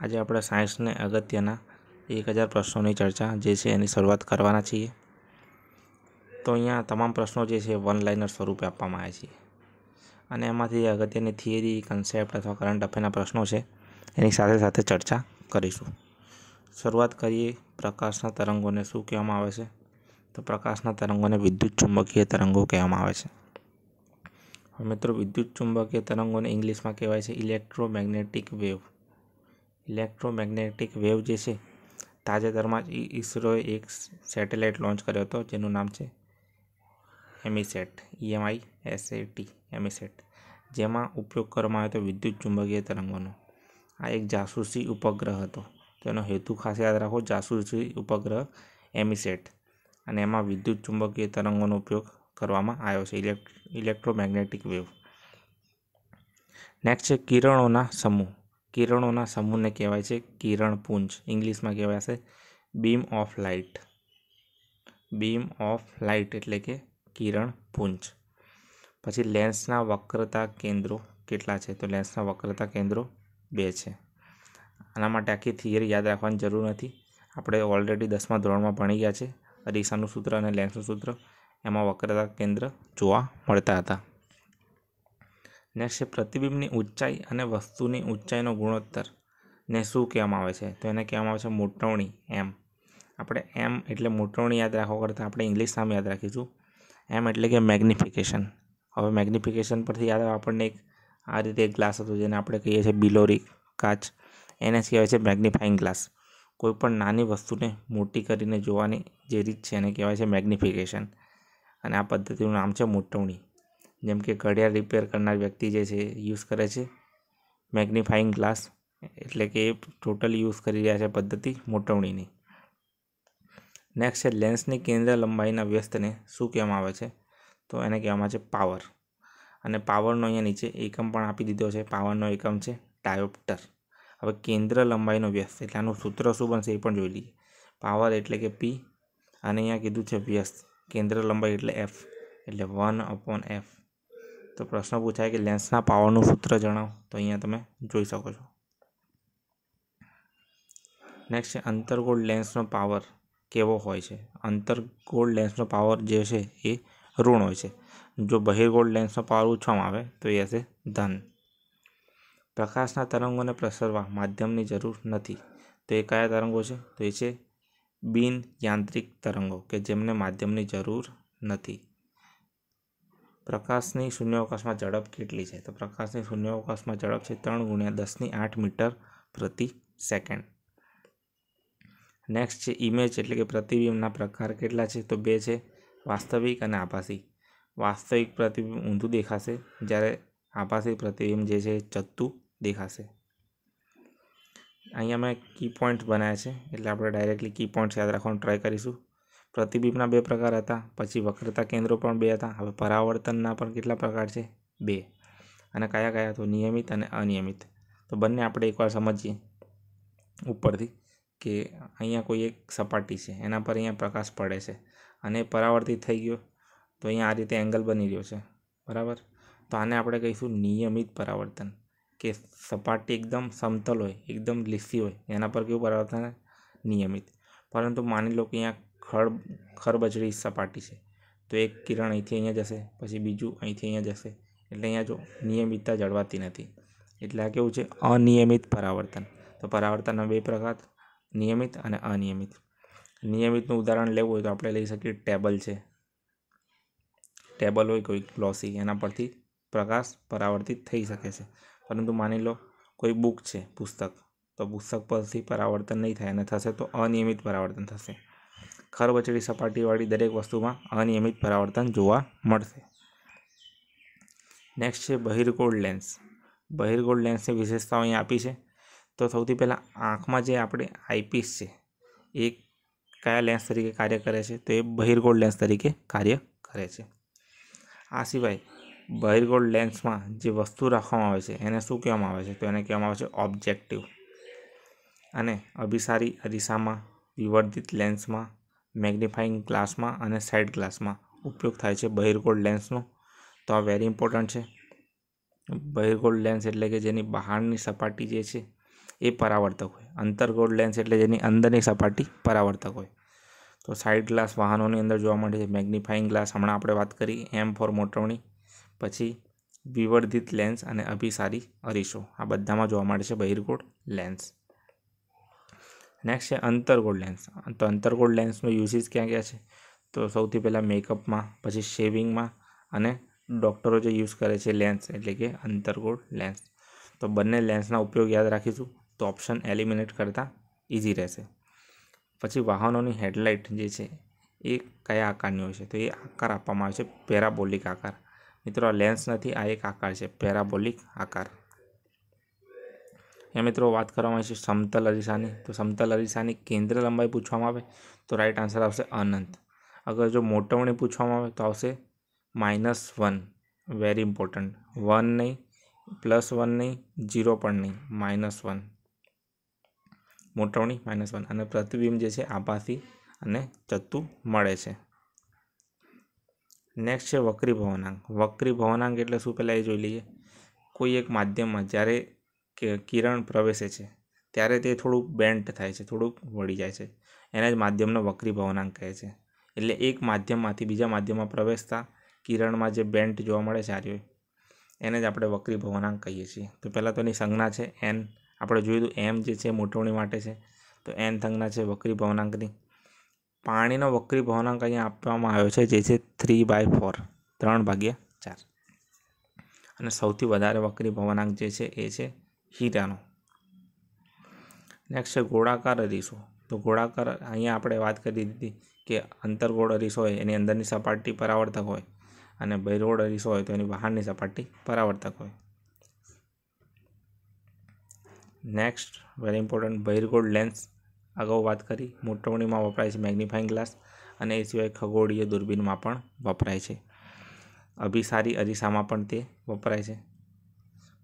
આજે આપણે સાયન્સને અગત્યના એક હજાર પ્રશ્નોની ચર્ચા જે છે એની શરૂઆત કરવાના છીએ. તો અહીંયા તમામ પ્રશ્નો જે છે વન લાઇનર સ્વરૂપે આપવામાં આવ્યા છે. અને એમાંથી અગત્યની થિયરી કન્સેપ્ટ અથવા કરંટ અફેરના પ્રશ્નો છે એની સાથે સાથે ચર્ચા કરીશું. શરૂઆત કરીએ પ્રકાશના તરંગોને શું કહેવામાં આવે છે? તો પ્રકાશના તરંગોને વિદ્યુત ચુંબકીય તરંગો કહેવામાં આવે છે. મિત્રો, વિદ્યુત ચુંબકીય તરંગોને ઇંગ્લિશમાં કહેવાય છે ઇલેક્ટ્રોમેગ્નેટિક વેવ ઇલેક્ટ્રોમેગ્નેટિક વેવ જે છે, તાજેતરમાં જ ઈસરોએ એક સેટેલાઇટ લોન્ચ કર્યો હતો, જેનું નામ છે એમિસેટ ઈએમઆઈ એસએટી એમિસેટ જેમાં ઉપયોગ કરવામાં આવ્યો હતો વિદ્યુત ચુંબકીય તરંગોનો. આ એક જાસૂસી ઉપગ્રહ હતો. તેનો હેતુ ખાસ યાદ રાખો, જાસૂસી ઉપગ્રહ એમિસેટ અને એમાં વિદ્યુત ચુંબકીય તરંગોનો ઉપયોગ કરવામાં આવ્યો છે ઇલેક્ટ્રોમેગ્નેટિક વેવ. નેક્સ્ટ છે કિરણોના સમૂહ. કિરણોના સમૂહને કહેવાય છે કિરણપુંજ. ઇંગ્લિશમાં કહેવાય છે beam of light. Beam of light એટલે કે કિરણપુંજ. પછી લેન્સના વક્રતા કેન્દ્રો કેટલા છે? તો લેન્સના વક્રતા કેન્દ્રો બે છે. આના માટે આખી થિયરી યાદ રાખવાની જરૂર નથી. આપણે ઓલરેડી દસમા ધોરણમાં ભણી ગયા છે. અરીસાનું સૂત્ર અને લેન્સનું સૂત્ર એમાં વક્રતા કેન્દ્ર જોવા મળતા હતા. નેક્સ્ટ છે પ્રતિબિંબની ઊંચાઈ અને વસ્તુની ઊંચાઈનો ગુણોત્તર. ને શું કહેવામાં આવે છે? તો એને કહેવામાં આવે છે મોટવણી, એમ. આપણે એમ એટલે મોટવણી યાદ રાખવા કરતાં આપણે ઇંગ્લિશ નામ યાદ રાખીશું. એમ એટલે કે મેગ્નિફિકેશન. હવે મેગ્નિફિકેશન પરથી યાદ આવે આપણને એક આ રીતે એક ગ્લાસ હતો જેને આપણે કહીએ છીએ બિલોરી કાચ. એને કહેવાય છે મેગ્નિફાઇંગ ગ્લાસ. કોઈ પણ નાની વસ્તુને મોટી કરીને જોવાની જે રીત છે એને કહેવાય છે મેગ્નિફિકેશન. અને આ પદ્ધતિનું નામ છે મોટવણી. જેમ કે ઘડિયાળ રિપેર કરનાર વ્યક્તિ જે છે યુઝ કરે છે. મેગ્નિફાઈંગ ગ્લાસ એટલે કે એ ટોટલ યુઝ કરી રહ્યા છે પદ્ધતિ મોટવણીની. નેક્સ્ટ છે લેન્સની કેન્દ્ર લંબાઈના વ્યસ્તને શું કહેવામાં આવે છે? તો એને કહેવામાં છે પાવર અને પાવરનો અહીંયા નીચે એકમ પણ આપી દીધો છે. પાવરનો એકમ છે ડાયોપ્ટર હવે કેન્દ્ર લંબાઈનો વ્યસ્ત, એટલે આનું સૂત્ર શું બનશે એ પણ જોઈ લઈએ. પાવર એટલે કે પી અને અહીંયા કીધું છે વ્યસ્ત. કેન્દ્ર લંબાઈ એટલે એફ એટલે વન અપોન એફ તો પ્રશ્ન પૂછાય કે લેન્સના પાવરનું સૂત્ર જણાવો. તો અહીંયા તમે જોઈ શકો છો. નેક્સ્ટ છે, અંતર્ગોળ લેન્સનો પાવર કેવો હોય છે? અંતર્ગોળ લેન્સનો પાવર જે છે એ ઋણ હોય છે. જો બહિર્ગોળ લેન્સનો પાવર ઓછવામાં આવે, તો એ હશે ધન. પ્રકાશના તરંગોને પ્રસરવા માધ્યમની જરૂર નથી. તો એ કયા તરંગો છે? તો એ છે બિન યાંત્રિક તરંગો કે જેમને માધ્યમની જરૂર નથી. પ્રકાશની શૂન્યાવકાશમાં ઝડપ કેટલી છે? તો પ્રકાશની શૂન્યાવકાશમાં ઝડપ છે ત્રણ ગુણ્યા દસની આઠ મીટર પ્રતિ સેકન્ડ. નેક્સ્ટ છે ઇમેજ એટલે કે પ્રતિબિંબના પ્રકાર કેટલા છે? તો બે છે વાસ્તવિક અને આભાસી. વાસ્તવિક પ્રતિબિંબ ઊંધું દેખાશે જ્યારે આભાસી પ્રતિબિંબ જે છે ચત્તું દેખાશે. અહીંયા મેં કી પોઈન્ટ બનાવ્યા છે, એટલે આપણે ડાયરેક્ટલી કી પોઈન્ટ્સ યાદ રાખવાનું ટ્રાય કરીશું. પ્રતિબિંબના બે પ્રકાર હતા. પછી વક્રતા કેન્દ્રો પણ બે હતા. હવે પરાવર્તનના પણ કેટલા પ્રકાર છે? બે. અને કયા કયા તો? નિયમિત અને અનિયમિત. તો બંને આપણે એકવાર સમજીએ ઉપરથી કે અહીંયા કોઈ એક સપાટી છે. એના પર અહીંયા પ્રકાશ પડે છે. અને પરાવર્તિત થઈ ગયો તો અહીંયા આ રીતે એંગલ બની રહ્યો છે. બરાબર? તો આને આપણે કહીશું નિયમિત પરાવર્તન. કે સપાટી એકદમ સમતલ હોય, એકદમ લીસી હોય, એના પર કેવું પરાવર્તન નિયમિત. પરંતુ માની લો કે અહીંયા ખડ ખરબચડી સપાટી છે. તો એક કિરણ અહીંથી અહીંયા જશે, પછી બીજું અહીંથી અહીંયા જશે. એટલે અહીંયા જો નિયમિતતા જળવાતી નથી. એટલે આ કેવું છે? અનિયમિત પરાવર્તન. તો પરાવર્તનના બે પ્રકાર, નિયમિત અને અનિયમિત. નિયમિતનું ઉદાહરણ લેવું હોય તો આપણે લઈ શકીએ ટેબલ છે. ટેબલ હોય કોઈ ગ્લોસી એના પરથી પ્રકાશ પરાવર્તિત થઈ શકે છે. પરંતુ માની લો કોઈ બુક છે, પુસ્તક. તો પુસ્તક પરથી પરાવર્તન નહીં થાય અને થશે તો અનિયમિત પરાવર્તન થશે. ખરબચડી સપાટીવાળી દરેક વસ્તુમાં અનિયમિત પરાવર્તન જોવા મળશે. નેક્સ્ટ છે બહિર્ગોળ લેન્સ બહિર્ગોળ લેન્સની વિશેષતાઓ અહીં આપી છે. તો સૌથી પહેલાં આંખમાં જે આપણે આઈપીસ છે, એ કયા લેન્સ તરીકે કાર્ય કરે છે? તો એ બહિર્ગોળ લેન્સ તરીકે કાર્ય કરે છે. આ સિવાય બહિર્ગોળ લેન્સમાં જે વસ્તુ રાખવામાં આવે છે, એને શું કહેવામાં આવે છે? તો એને કહેવામાં આવે છે ઓબ્જેક્ટિવ અને અભિસારી અરીસામાં વિવર્ધિત લેન્સમાં મેગ્નિફાઈંગ ગ્લાસમાં અને સાઇડ ગ્લાસમાં ઉપયોગ થાય છે બહિર્ગોળ લેન્સનો. તો આ વેરી ઇમ્પોર્ટન્ટ છે. બહિર્ગોળ લેન્સ એટલે કે જેની બહારની સપાટી જે છે એ પરાવર્તક હોય. અંતર્ગોળ લેન્સ એટલે જેની અંદરની સપાટી પરાવર્તક હોય. તો સાઇડ ગ્લાસ વાહનોની અંદર જોવા મળે છે. મેગ્નિફાઈંગ ગ્લાસ હમણાં આપણે વાત કરી, એમ ફોર મોટવણી, પછી વિવર્ધિત લેન્સ અને અભિસારી અરીસો. આ બધામાં જોવા મળે છે બહિર્ગોળ લેન્સ. નેક્સ્ટ છે અંતરગોળ લેન્સ તો અંતરગોળ લેન્સનો યુઝિસ ક્યાં ક્યાં છે? તો સૌથી પહેલાં મેકઅપમાં પછી શેવિંગમાં અને ડૉક્ટરો જે યુઝ કરે છે લેન્સ એટલે કે અંતરગોળ લેન્સ તો બંને લેન્સના ઉપયોગ યાદ રાખીશું, તો ઓપ્શન એલિમિનેટ કરતાં ઇઝી રહેશે. પછી વાહનોની હેડલાઇટ જે છે, એ કયા આકારની હોય છે? તો એ આકાર આપવામાં આવે છે પેરાબોલિક આકાર. મિત્રો, આ લેન્સ નથી, આ એક આકાર છે પેરાબોલિક આકાર. એ મિત્રો, વાત કરવામાં આવે છે સમતલ અરીસાની. તો સમતલ અરીસાની કેન્દ્ર લંબાઈ પૂછવામાં આવે તો રાઈટ આન્સર આવશે અનંત. અગર જો મોટવણી પૂછવામાં આવે તો આવશે minus one very important one નહીં પ્લસ વન નહીં જીરો પણ નહીં. માઇનસ વન મોટવણી માઇનસ વન અને પ્રતિબિંબ જે છે, આભાસી અને ચત્તુ મળે છે. નેક્સ્ટ છે વક્રી ભવનાંક વક્રી ભવનાંક એટલે શું? પહેલાં એ જોઈ લઈએ. કોઈ એક માધ્યમમાં જ્યારે કિરણ પ્રવેશે છે, ત્યારે તે થોડુંક બેન્ટ થાય છે, થોડુંક વળી જાય છે. એને જ માધ્યમનો વક્રી ભવનાંક કહે છે. એટલે એક માધ્યમમાંથી બીજા માધ્યમમાં પ્રવેશતા કિરણમાં જે બેન્ટ જોવા મળે છે આર્યો એને જ આપણે વક્રી ભવનાંક કહીએ છીએ. તો પહેલાં તો એની સંજ્ઞા છે એન આપણે જોયું હતું એમ જે છે મોટવણી માટે છે, તો એન સંજ્ઞા છે વક્રી ભવનાંકની. પાણીનો વક્રી ભવનાંક અહીંયા આપવામાં આવ્યો છે, જે છે થ્રી બાય ફોર ત્રણ ભાગ્યા ચાર. અને સૌથી વધારે વક્રી ભવનાંક જે છે એ છે હીરાનો નેક્સ્ટ છે ગોળાકાર અરીસો. તો ગોળાકાર, અહીંયા આપણે વાત કરી દીધી કે અંતરગોળ અરીસો હોય, એની અંદરની સપાટી પરાવર્તક હોય. અને બૈરોળ અરીસો હોય, તો એની બહારની સપાટી પરાવર્તક હોય. નેક્સ્ટ વેરી ઇમ્પોર્ટન્ટ બહિર્ગોળ લેન્સ અગાઉ વાત કરી, મોટવણીમાં વપરાય છે મેગ્નિફાઈંગ ગ્લાસ અને એ સિવાય ખગોળીય દૂરબીનમાં પણ વપરાય છે. અભિસારી અરીસામાં પણ તે વપરાય છે.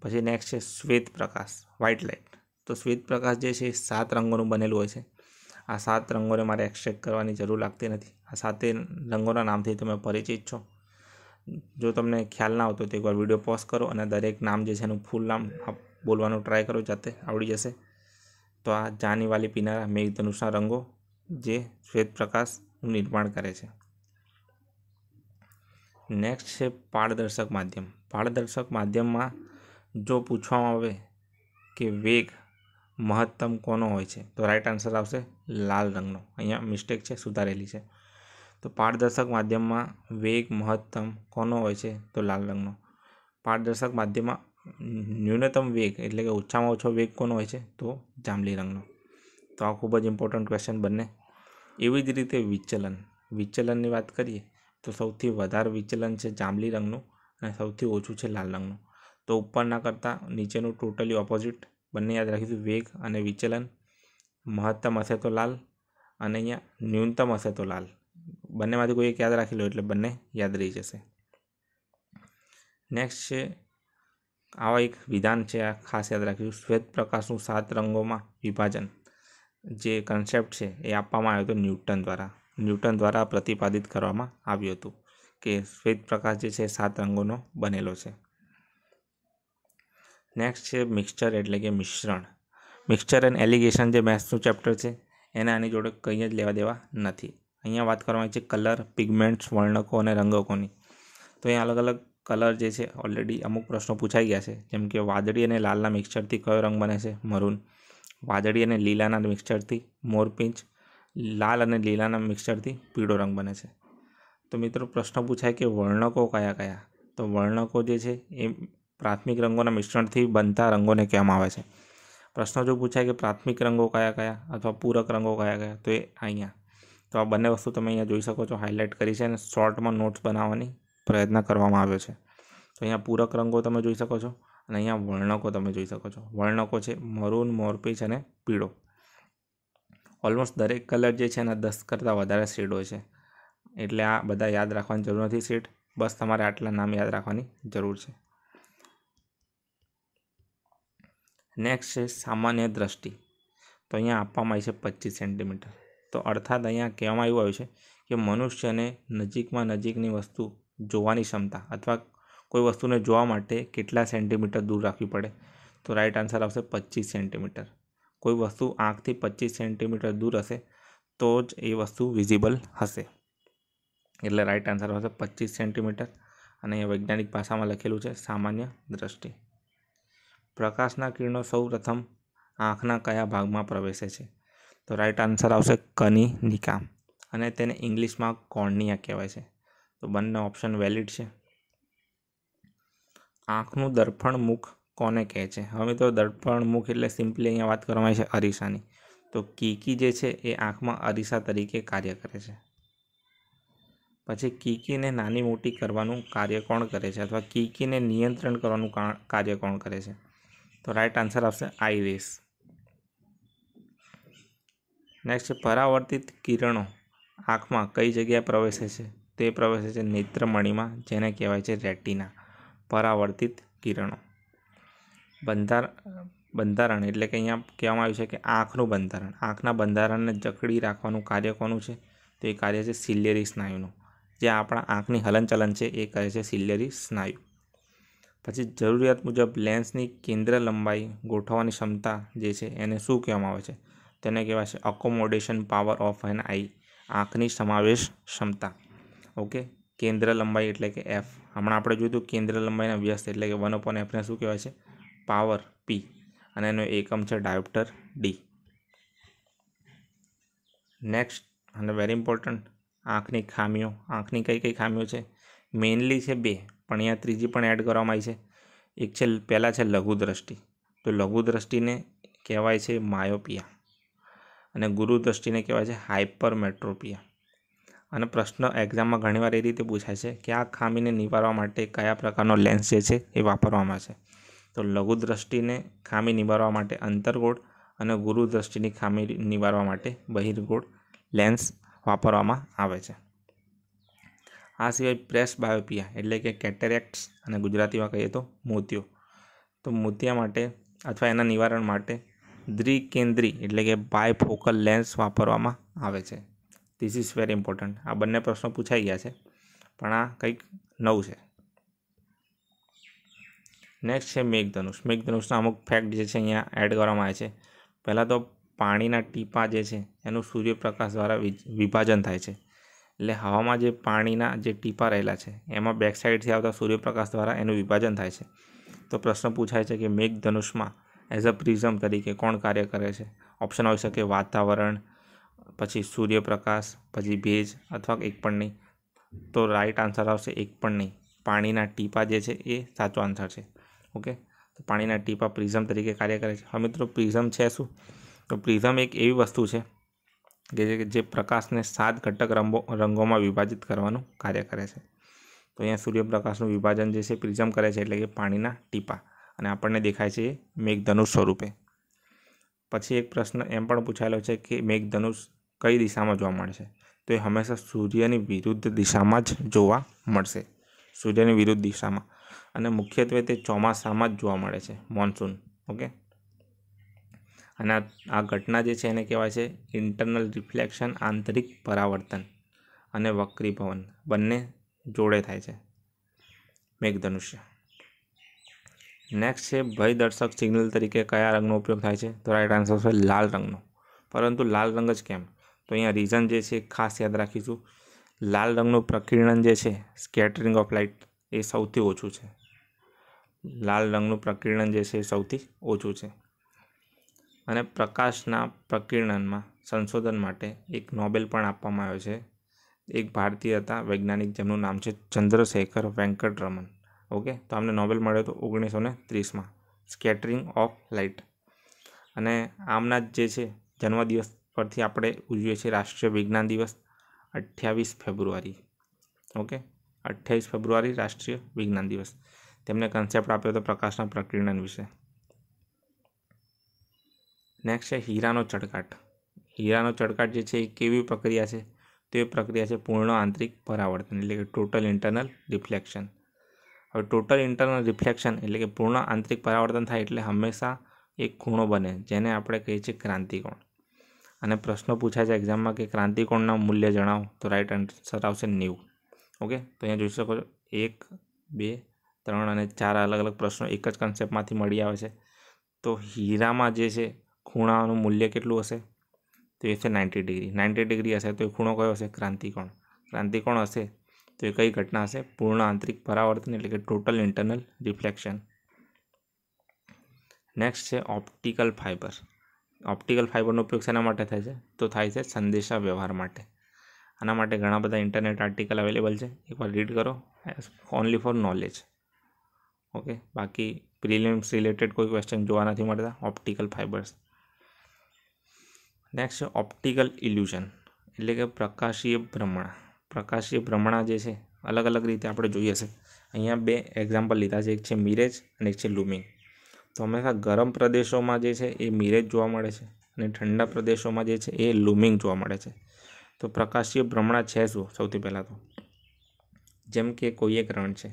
પછી નેક્સ્ટ છે શ્વેત પ્રકાશ વ્હાઇટ લાઇટ તો શ્વેત પ્રકાશ જે છે એ સાત રંગોનું બનેલું હોય છે. આ સાત રંગોને મારે એક્સટ્રેક્ટ કરવાની જરૂર લાગતી નથી. આ સાતે રંગોના નામથી તમે પરિચિત છો. જો તમને ખ્યાલ ના આવતો તો એકવાર વીડિયો પોઝ કરો અને દરેક નામ જે છે એનું ફૂલ નામ બોલવાનું ટ્રાય કરો, જાતે આવડી જશે. તો આ જાનીવાલી પીનારા મેઘધનુષના રંગો જે શ્વેત પ્રકાશનું નિર્માણ કરે છે. નેક્સ્ટ છે પારદર્શક માધ્યમ. પારદર્શક માધ્યમમાં જો પૂછવામાં આવે કે વેગ મહત્તમ કોનો હોય છે, તો રાઈટ આન્સર આવશે લાલ રંગનો. અહીંયા મિસ્ટેક છે, સુધારેલી છે. તો પારદર્શક માધ્યમમાં વેગ મહત્તમ કોનો હોય છે, તો લાલ રંગનો. પારદર્શક માધ્યમમાં ન્યૂનતમ વેગ એટલે કે ઓછામાં ઓછો વેગ કોનો હોય છે, તો જાંબલી રંગનો. તો આ ખૂબ જ ઇમ્પોર્ટન્ટ ક્વેશ્ચન બંને. એવી જ રીતે વિચલન. વિચલનની વાત કરીએ, તો સૌથી વધારે વિચલન છે જાંબલી રંગનું અને સૌથી ઓછું છે લાલ રંગનું. તો ઉપરના કરતાં નીચેનું ટોટલી ઓપોઝિટ બંને યાદ રાખીશું. વેગ અને વિચલન. મહત્તમ હશે તો લાલ અને અહીંયા ન્યૂનતમ હશે તો લાલ. બંનેમાંથી કોઈ એક યાદ રાખી લો એટલે બંને યાદ રહી જશે. નેક્સ્ટ છે, આવા એક વિધાન છે, આ ખાસ યાદ રાખીશું. શ્વેત પ્રકાશનું સાત રંગોમાં વિભાજન. જે કન્સેપ્ટ છે, એ આપવામાં આવ્યો હતો ન્યૂટન દ્વારા. ન્યૂટન દ્વારા પ્રતિપાદિત કરવામાં આવ્યું હતું કે શ્વેત પ્રકાશ જે છે, સાત રંગોનો બનેલો છે. નેક્સ્ટ છે મિક્સચર એટલે કે મિશ્રણ. મિક્સચર એન્ડ એલિગેશન જે મેથ્સનું ચેપ્ટર છે, એને આની જોડે કંઈ જ લેવા દેવા નથી. અહીંયા વાત કરવામાં આવી છે કલર પિગમેન્ટ્સ વર્ણકો અને રંગકોની. તો અહીંયા અલગ અલગ કલર જે છે ઓલરેડી અમુક પ્રશ્નો પૂછાઈ ગયા છે. જેમ કે વાદળી અને લાલના મિક્સચરથી કયો રંગ બને છે? મરૂન. વાદળી અને લીલાના મિક્સચરથી મોરપિંચ લાલ અને લીલાના મિક્સચરથી પીળો રંગ બને છે. તો મિત્રો પ્રશ્ન પૂછાય કે વર્ણકો કયા કયા? તો વર્ણકો જે છે એ પ્રાથમિક રંગોના મિશ્રણથી બનતા રંગોને કહેવામાં આવે છે. પ્રશ્નો જો પૂછાય કે પ્રાથમિક રંગો કયા કયા અથવા પૂરક રંગો કયા કયા, તો એ અહીંયા. તો આ બંને વસ્તુ તમે અહીંયા જોઈ શકો છો હાઇલાઇટ કરી છે અને શોર્ટમાં નોટ્સ બનાવવાની પ્રયત્ન કરવામાં આવ્યો છે. તો અહીંયા પૂરક રંગો તમે જોઈ શકો છો અને અહીંયા વર્ણકો તમે જોઈ શકો છો. વર્ણકો છે મરૂન, મોરપીચ અને પીળો. ઓલમોસ્ટ દરેક કલર જે છે એના દસ કરતાં વધારે શેડ હોય છે. એટલે આ બધા યાદ રાખવાની જરૂર નથી શેડ બસ તમારે આટલા નામ યાદ રાખવાની જરૂર છે. નેક્સ્ટ છે સામાન્ય દ્રષ્ટિ. તો અહીંયા આપવામાં આવી છે પચીસ સેન્ટીમીટર. તો અર્થાત અહીંયા કહેવામાં એવું આવ્યું છે કે મનુષ્યને નજીકમાં નજીકની વસ્તુ જોવાની ક્ષમતા અથવા કોઈ વસ્તુને જોવા માટે કેટલા સેન્ટીમીટર દૂર રાખવી પડે? તો રાઈટ આન્સર આવશે પચીસ સેન્ટીમીટર. કોઈ વસ્તુ આંખથી પચીસ સેન્ટીમીટર દૂર હશે તો જ એ વસ્તુ વિઝિબલ હશે. એટલે રાઈટ આન્સર આવશે પચીસ સેન્ટીમીટર. અને વૈજ્ઞાનિક ભાષામાં લખેલું છે સામાન્ય દ્રષ્ટિ. પ્રકાશના કિરણો સૌ પ્રથમ આંખના કયા ભાગમાં પ્રવેશે છે? તો રાઈટ આન્સર આવશે કની નિકામ અને તેને ઇંગ્લિશમાં કોર્નિયા કહેવાય છે. તો બંને ઓપ્શન વેલિડ છે. આંખનું દર્પણ મુખ કોને કહે છે? હવે તો દર્પણ મુખ એટલે સિમ્પલી અહીંયા વાત કરવામાં આવી છે અરીસાની. તો કીકી જે છે એ આંખમાં અરીસા તરીકે કાર્ય કરે છે. પછી કીકીને નાની મોટી કરવાનું કાર્ય કોણ કરે છે? અથવા કીકીને નિયંત્રણ કરવાનું કાર્ય કોણ કરે છે? તો રાઈટ આન્સર આવશે આઈરેસ. નેક્સ્ટ પરાવર્તિત કિરણો આંખમાં કઈ જગ્યાએ પ્રવેશે છે? તે પ્રવેશે છે નેત્રમણીમાં, જેને કહેવાય છે રેટિના. પરાવર્તિત કિરણો. બંધાર, બંધારણ એટલે કે અહીંયા કહેવામાં આવ્યું છે કે આંખનું બંધારણ. આંખના બંધારણને જકડી રાખવાનું કાર્ય કોનું છે? તો એ કાર્ય છે સિલ્લેરી સ્નાયુનું. જે આપણા આંખની હલનચલન છે એ કરે છે સિલ્લેરી સ્નાયુ. પછી જરૂરિયાત મુજબ લેન્સની કેન્દ્ર લંબાઈ ગોઠવવાની ક્ષમતા જે છે એને શું કહેવામાં આવે છે? તેને કહેવાય છે accommodation power of an eye આંખની સમાવેશ ક્ષમતા. ઓકે? કેન્દ્ર લંબાઈ એટલે કે એફ હમણાં આપણે જોયું હતું કેન્દ્ર લંબાઈના વ્યસ્ત એટલે કે વન અપોન એફને શું કહેવાય છે? પાવર પી અને એનો એકમ છે ડાયોપ્ટર ડી નેક્સ્ટ અને વેરી ઇમ્પોર્ટન્ટ આંખની ખામીઓ. આંખની કઈ કઈ ખામીઓ છે? મેઇનલી છે બે. પણ અહીંયા ત્રીજી પણ એડ કરવામાં આવી છે. એક છે, પહેલાં છે લઘુ દ્રષ્ટિ. તો લઘુ દ્રષ્ટિને કહેવાય છે માયોપિયા અને ગુરુ દ્રષ્ટિને કહેવાય છે હાઇપરમેટ્રોપિયા અને પ્રશ્ન એક્ઝામમાં ઘણીવાર એ રીતે પૂછાય છે કે આ ખામીને નિવારવા માટે કયા પ્રકારનો લેન્સ જે છે એ વાપરવામાં છે. તો લઘુ દ્રષ્ટિને ખામી નિવારવા માટે અંતર્ગોળ અને ગુરુ દ્રષ્ટિની ખામી નિવારવા માટે બહિર્ગોળ લેન્સ વાપરવામાં આવે છે. આ સિવાય પ્રેસ બાયોપિયા એટલે કે કેટેરેક્ટ્સ અને ગુજરાતીમાં કહીએ તો મોતિયો તો મોતિયા માટે અથવા એના નિવારણ માટે દ્વિકેન્દ્રી એટલે કે બાયફોકલ લેન્સ વાપરવામાં આવે છે. ધીસ ઇઝ વેરી ઇમ્પોર્ટન્ટ આ બંને પ્રશ્નો પૂછાઈ ગયા છે, પણ આ કંઈક નવું છે. નેક્સ્ટ છે મેઘધનુષ. મેઘધનુષના અમુક ફેક્ટ જે છે અહીંયા એડ કરવામાં આવે છે. પહેલાં તો પાણીના ટીપા જે છે, એનું સૂર્યપ્રકાશ દ્વારા વિભાજન થાય છે. એટલે હવામાં જે પાણીના જે ટીપા રહેલા છે, એમાં બેક સાઇડથી આવતા સૂર્યપ્રકાશ દ્વારા એનું વિભાજન થાય છે. તો પ્રશ્ન પૂછાય છે કે મેઘધનુષમાં એઝ અ પ્રિઝમ તરીકે કોણ કાર્ય કરે છે? ઓપ્શન હોઈ શકે વાતાવરણ, પછી સૂર્યપ્રકાશ, પછી ભેજ અથવા એક પણ નહીં. તો રાઈટ આન્સર આવશે એક પણ નહીં. પાણીના ટીપા જે છે એ સાચો આન્સર છે. ઓકે તો પાણીના ટીપા પ્રિઝમ તરીકે કાર્ય કરે છે. હવે મિત્રો પ્રિઝમ છે શું? તો પ્રિઝમ એક એવી વસ્તુ છે કે જે પ્રકાશને સાત ઘટક રંગો રંગોમાં વિભાજિત કરવાનું કાર્ય કરે છે. તો અહીંયા સૂર્યપ્રકાશનું વિભાજન જે છે પ્રિઝમ કરે છે એટલે કે પાણીના ટીપા. અને આપણને દેખાય છે મેઘધનુષ સ્વરૂપે. પછી એક પ્રશ્ન એમ પણ પૂછાયેલો છે કે મેઘધનુષ કઈ દિશામાં જોવા મળશે તો એ હંમેશા સૂર્યની વિરુદ્ધ દિશામાં જ જોવા મળશે. સૂર્યની વિરુદ્ધ દિશામાં. અને મુખ્યત્વે તે ચોમાસામાં જ જોવા મળે છે, મોન્સૂન. ઓકે? અને આ ઘટના જે છે એને કહેવાય છે ઇન્ટરનલ રિફ્લેક્શન આંતરિક પરાવર્તન અને વક્રીભવન. બંને જોડે થાય છે. મેઘધનુષ્ય. નેક્સ્ટ છે, ભયદર્શક સિગ્નલ તરીકે કયા રંગનો ઉપયોગ થાય છે? તો રાઈટ આન્સર છે લાલ રંગનો. પરંતુ લાલ રંગ જ કેમ? તો અહીંયા રીઝન જે છે ખાસ યાદ રાખીશું. લાલ રંગનું પ્રકીર્ણન જે છે સ્કેટરિંગ ઓફ લાઇટ એ સૌથી ઓછું છે. લાલ રંગનું પ્રકીર્ણન જે છે સૌથી ઓછું છે. અને પ્રકાશના પ્રકીર્ણનમાં સંશોધન માટે એક નોબેલ પણ આપવામાં આવ્યો છે. એક ભારતીય હતા, વૈજ્ઞાનિક, જેમનું નામ છે ચંદ્રશેખર વેંકટરમન. ઓકે, તો આમને નોબેલ મળ્યો હતો ઓગણીસો ને ત્રીસમાં. Scattering of light. અને આમના જ જે છે, જન્મદિવસ પરથી આપણે ઉજવીએ છીએ રાષ્ટ્રીય વિજ્ઞાન દિવસ, અઠ્યાવીસ ફેબ્રુઆરી. ઓકે, અઠ્યાવીસ ફેબ્રુઆરી રાષ્ટ્રીય વિજ્ઞાન દિવસ. તેમને કન્સેપ્ટ આપ્યો હતો પ્રકાશના પ્રકીર્ણન વિશે. નેક્સ્ટ છે હીરાનો ચડકાટ હીરાનો ચડકાટ જે છે એ કેવી પ્રક્રિયા છે? તો એ પ્રક્રિયા છે પૂર્ણ આંતરિક પરાવર્તન, એટલે કે ટોટલ ઇન્ટરનલ રિફ્લેક્શન હવે ટોટલ ઇન્ટરનલ રિફ્લેક્શન એટલે કે પૂર્ણ આંતરિક પરાવર્તન થાય એટલે હંમેશા એક ખૂણો બને, જેને આપણે કહીએ છીએ ક્રાંતિકોણ. અને પ્રશ્ન પૂછાય છે એક્ઝામમાં કે ક્રાંતિકોણના મૂલ્ય જણાવો, તો રાઈટ આન્સર આવશે નેવું. ઓકે તો અહીંયા જોઈ શકો છો, એક, બે, ત્રણ અને ચાર અલગ અલગ પ્રશ્નો એક જ કન્સેપ્ટમાંથી મળી આવે છે. તો હીરામાં જે છે ખૂણાનું મૂલ્ય કેટલું હશે? તો એ છે નાઇન્ટી ડિગ્રી નાઇન્ટી ડિગ્રી હશે તો એ ખૂણો કયો હશે? ક્રાંતિકોણ. ક્રાંતિકોણ હશે તો એ કઈ ઘટના હશે? પૂર્ણ આંતરિક પરાવર્તન એટલે કે ટોટલ ઇન્ટરનલ રિફ્લેક્શન નેક્સ્ટ છે ઓપ્ટિકલ ફાઇબર ઓપ્ટિકલ ફાઇબરનો ઉપયોગ શેના માટે થાય છે? તો થાય છે સંદેશા વ્યવહાર માટે. આના માટે ઘણા બધા ઇન્ટરનેટ આર્ટિકલ અવેલેબલ છે. એકવાર રીડ કરો. ઓનલી ફોર નોલેજ ઓકે બાકી પ્રિલિમ્સ રિલેટેડ કોઈ ક્વેશ્ચન જોવા નથી મળતા. ઓપ્ટિકલ ફાઇબર્સ નેક્સ્ટ છે ઓપ્ટિકલ ઇલ્યુઝન એટલે કે પ્રકાશીય ભ્રમણા. પ્રકાશીય ભ્રમણા જે છે, અલગ અલગ રીતે આપણે જોઈએ છે. અહીંયા બે એક્ઝામ્પલ લીધા છે. એક છે મિરેજ અને એક છે લૂમિંગ તો હંમેશા ગરમ પ્રદેશોમાં જે છે, એ મિરેજ જોવા મળે છે અને ઠંડા પ્રદેશોમાં જે છે, એ લૂમિંગ જોવા મળે છે. તો પ્રકાશીય ભ્રમણા છે શું? સૌથી પહેલાં તો. જેમ કે કોઈ એક રણ છે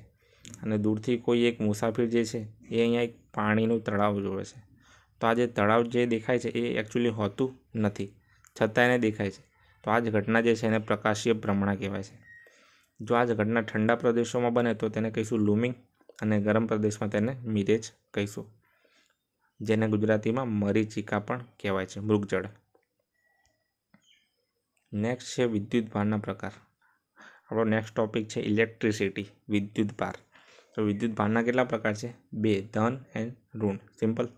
અને દૂરથી કોઈ એક મુસાફિર જે છે, એ અહીંયા એક પાણીનું તળાવ જોવે છે. તો આ જે તળાવ જે દેખાય છે, એ એકચ્યુઅલી હોતું નથી. છતાં એને દેખાય છે. તો આ જ ઘટના જે છે એને પ્રકાશીય ભ્રમણા કહેવાય છે. જો આ જ ઘટના ઠંડા પ્રદેશોમાં બને તો તેને કહીશું લૂમિંગ અને ગરમ પ્રદેશમાં તેને મિરેજ કહીશું. જેને ગુજરાતીમાં મરીચિકા પણ કહેવાય છે, મૃગજળ. નેક્સ્ટ છે વિદ્યુત ભારના પ્રકાર. આપણો નેક્સ્ટ ટોપિક છે ઇલેક્ટ્રિસિટી, વિદ્યુત ભાર. તો વિદ્યુત ભારના કેટલા પ્રકાર છે? બે, ધન એન્ડ ઋણ. સિમ્પલ.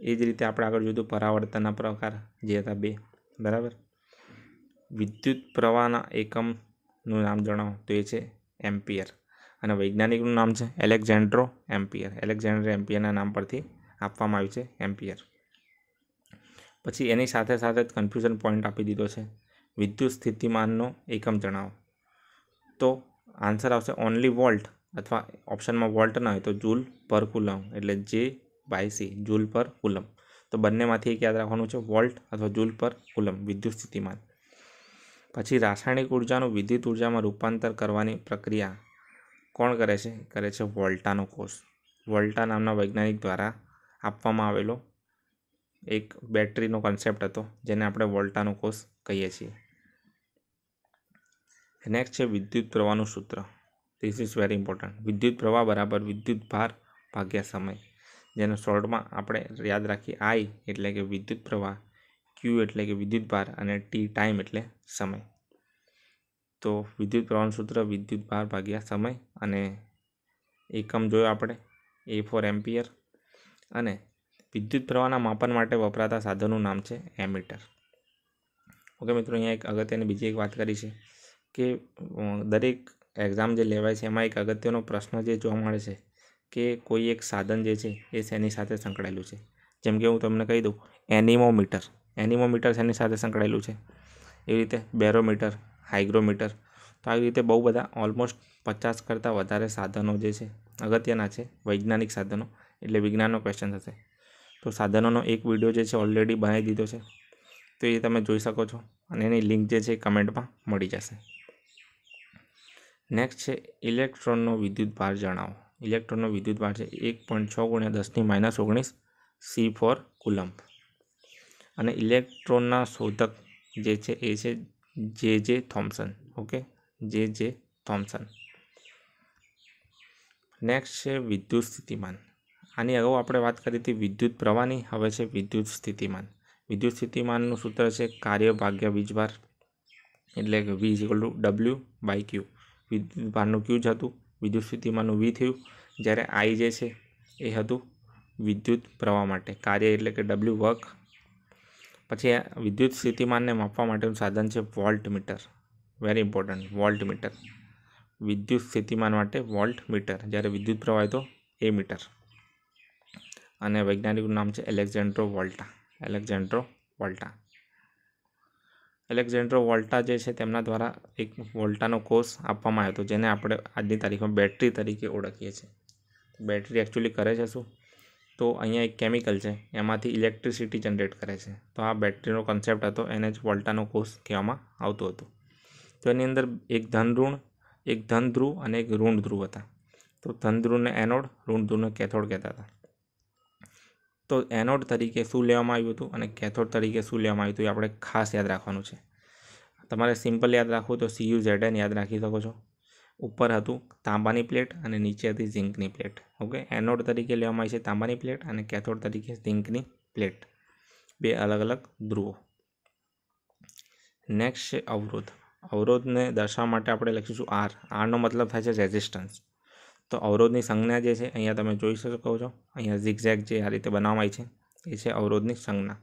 એ જ રીતે આપણે આગળ જોયું પરાવર્તનના પ્રકાર જે હતા બે. બરાબર? વિદ્યુત પ્રવાહના એકમનું નામ જણાવો તો એ છે એમ્પિયર. અને વૈજ્ઞાનિકનું નામ છે એલેક્ઝેન્ડ્રો એમ્પિયર. એલેક્ઝેન્ડ્રો એમ્પિયરના નામ પરથી આપવામાં આવ્યું છે એમ્પિયર. પછી એની સાથે સાથે જ કન્ફ્યુઝન પોઈન્ટ આપી દીધો છે. વિદ્યુત સ્થિતિમાનનો એકમ જણાવો. તો આન્સર આવશે ઓનલી વોલ્ટ અથવા ઓપ્શનમાં વોલ્ટ ના હોય તો જૂલ પર કુલમ એટલે જે બાય સી જૂલ પર કુલમ. તો બંનેમાંથી એક યાદ રાખવાનું છે, વોલ્ટ અથવા જૂલ પર કુલમ, વિદ્યુત સ્થિતિમાન. પછી રાસાયણિક ઉર્જાનું વિદ્યુત ઉર્જામાં રૂપાંતર કરવાની પ્રક્રિયા કોણ કરે છે? કરે છે વોલ્ટાનો કોષ. વોલ્ટા નામના વૈજ્ઞાનિક દ્વારા આપવામાં આવેલો એક બેટરીનો કન્સેપ્ટ હતો, જેને આપણે વોલ્ટાનો કોષ કહીએ છીએ. નેક્સ્ટ છે વિદ્યુત પ્રવાહનું સૂત્ર. ધીસ ઇઝ વેરી ઇમ્પોર્ટન્ટ વિદ્યુત પ્રવાહ બરાબર વિદ્યુત ભાર ભાગ્યા સમય. જેને શોર્ટમાં આપણે યાદ રાખીએ આઈ એટલે કે વિદ્યુત પ્રવાહ, ક્યુ એટલે કે વિદ્યુત ભાર અને ટી ટાઈમ એટલે સમય. તો વિદ્યુત પ્રવાહનું સૂત્ર વિદ્યુત ભાર ભાગ્યા સમય અને એકમ જોયો આપણે, એ ફોર એમ્પિયર. અને વિદ્યુત પ્રવાહના માપન માટે વપરાતા સાધનનું નામ છે એમીટર. ઓકે મિત્રો, અહીંયા એક અગત્યની બીજી એક વાત કરી છે કે દરેક એક્ઝામ જે લેવાય છે, એમાં એક અગત્યનો પ્રશ્ન જે જોવા મળે છે કે કોઈ એક સાધન જે છે એ શેની સાથે સંકળાયેલું છે? જેમ કે હું તમને કહી દઉં, એનિમોમીટર. એનિમોમીટર શેની સાથે સંકળાયેલું છે? એવી રીતે બેરોમીટર, હાઇગ્રોમીટર. તો આવી રીતે બહુ બધા ઓલમોસ્ટ પચાસ કરતાં વધારે સાધનો જે છે, અગત્યના છે, વૈજ્ઞાનિક સાધનો. એટલે વિજ્ઞાનનો ક્વેશ્ચન થશે. તો સાધનોનો એક વીડિયો જે છે ઓલરેડી બનાવી દીધો છે. તો એ તમે જોઈ શકો છો અને એની લિંક જે છે એ કમેન્ટમાં મળી જશે. નેક્સ્ટ છે ઇલેક્ટ્રોનનો વિદ્યુત ભાર જણાવો. ઇલેક્ટ્રોનનો વિદ્યુત ભાર છે એક પોઈન્ટ છ ગુણ્યા દસની માઇનસ ઓગણીસ સી ફોર કુલમ્પ અને ઇલેક્ટ્રોનના શોધક જે છે એ છે જે જે થોમ્સન ઓકે? જે જે થોમ્સન નેક્સ્ટ છે વિદ્યુત સ્થિતિમાન. આની અગાઉ આપણે વાત કરી હતી વિદ્યુત પ્રવાહની, હવે છે વિદ્યુત સ્થિતિમાન. વિદ્યુત સ્થિતિમાનનું સૂત્ર છે કાર્ય ભાગ્ય વીજભાર એટલે કે V is to W by Q. વિદ્યુત ભારનું ક્યુ જ હતું? વિદ્યુત સ્થિતિમાનનું વી થયું? જ્યારે આઈ જે છે, એ હતું વિદ્યુત પ્રવાહ માટે, કાર્ય એટલે કે ડબલ્યુ વર્ક પછી વિદ્યુત સ્થિતિમાનને માપવા માટેનું સાધન છે voltmeter very important voltmeter વિદ્યુત સ્થિતિમાન માટે વોલ્ટ મીટર જ્યારે વિદ્યુત પ્રવાહ તો એ મીટર. અને વૈજ્ઞાનિકનું નામ છે Alessandro Volta. Alessandro Volta. Alessandro Volta જે છે તેમના દ્વારા એક વોલ્ટાનો કોર્સ આપવામાં આવ્યો હતો, જેને આપણે આજની તારીખમાં બેટરી તરીકે ઓળખીએ છીએ. બેટરી એકચ્યુઅલી કરે છે શું? તો અહીંયા એક કેમિકલ છે, એમાંથી ઇલેક્ટ્રિસિટી જનરેટ કરે છે. તો આ બેટરીનો કન્સેપ્ટ હતો, એને જ વોલ્ટાનો કોર્સ કહેવામાં આવતું હતું. તો એની અંદર એક ધન ઋણ એક ધન ધ્રુવ અને એક ઋણ ધ્રુવ હતા. તો ધન ધ્રુવને એનોડ ઋણ ધ્રુવને કેથોડ કહેતા હતા. તો એનોડ તરીકે શું લેવામાં આવ્યું હતું અને કેથોડ તરીકે શું લેવામાં આવ્યું હતું એ આપણે ખાસ યાદ રાખવાનું છે. તમારે સિમ્પલ યાદ રાખવું તો સીયુ ઝેડ એન યાદ રાખી શકો છો. ઉપર હતું તાંબાની પ્લેટ અને નીચે હતી ઝિંકની પ્લેટ. ઓકે? એનોડ તરીકે લેવામાં આવી છે તાંબાની પ્લેટ અને કેથોડ તરીકે ઝિંકની પ્લેટ. બે અલગ અલગ ધ્રુવો. નેક્સ્ટ છે અવરોધ. અવરોધને દર્શાવવા માટે આપણે લખીશું આર આરનો મતલબ થાય છે રેઝિસ્ટન્સ તો અવરોધની સંજ્ઞા જે છે, અહીંયા તમે જોઈ શકો છો. અહીંયા ઝીગઝેગ જે આ રીતે બનાવાય છે, એ છે અવરોધની સંજ્ઞા.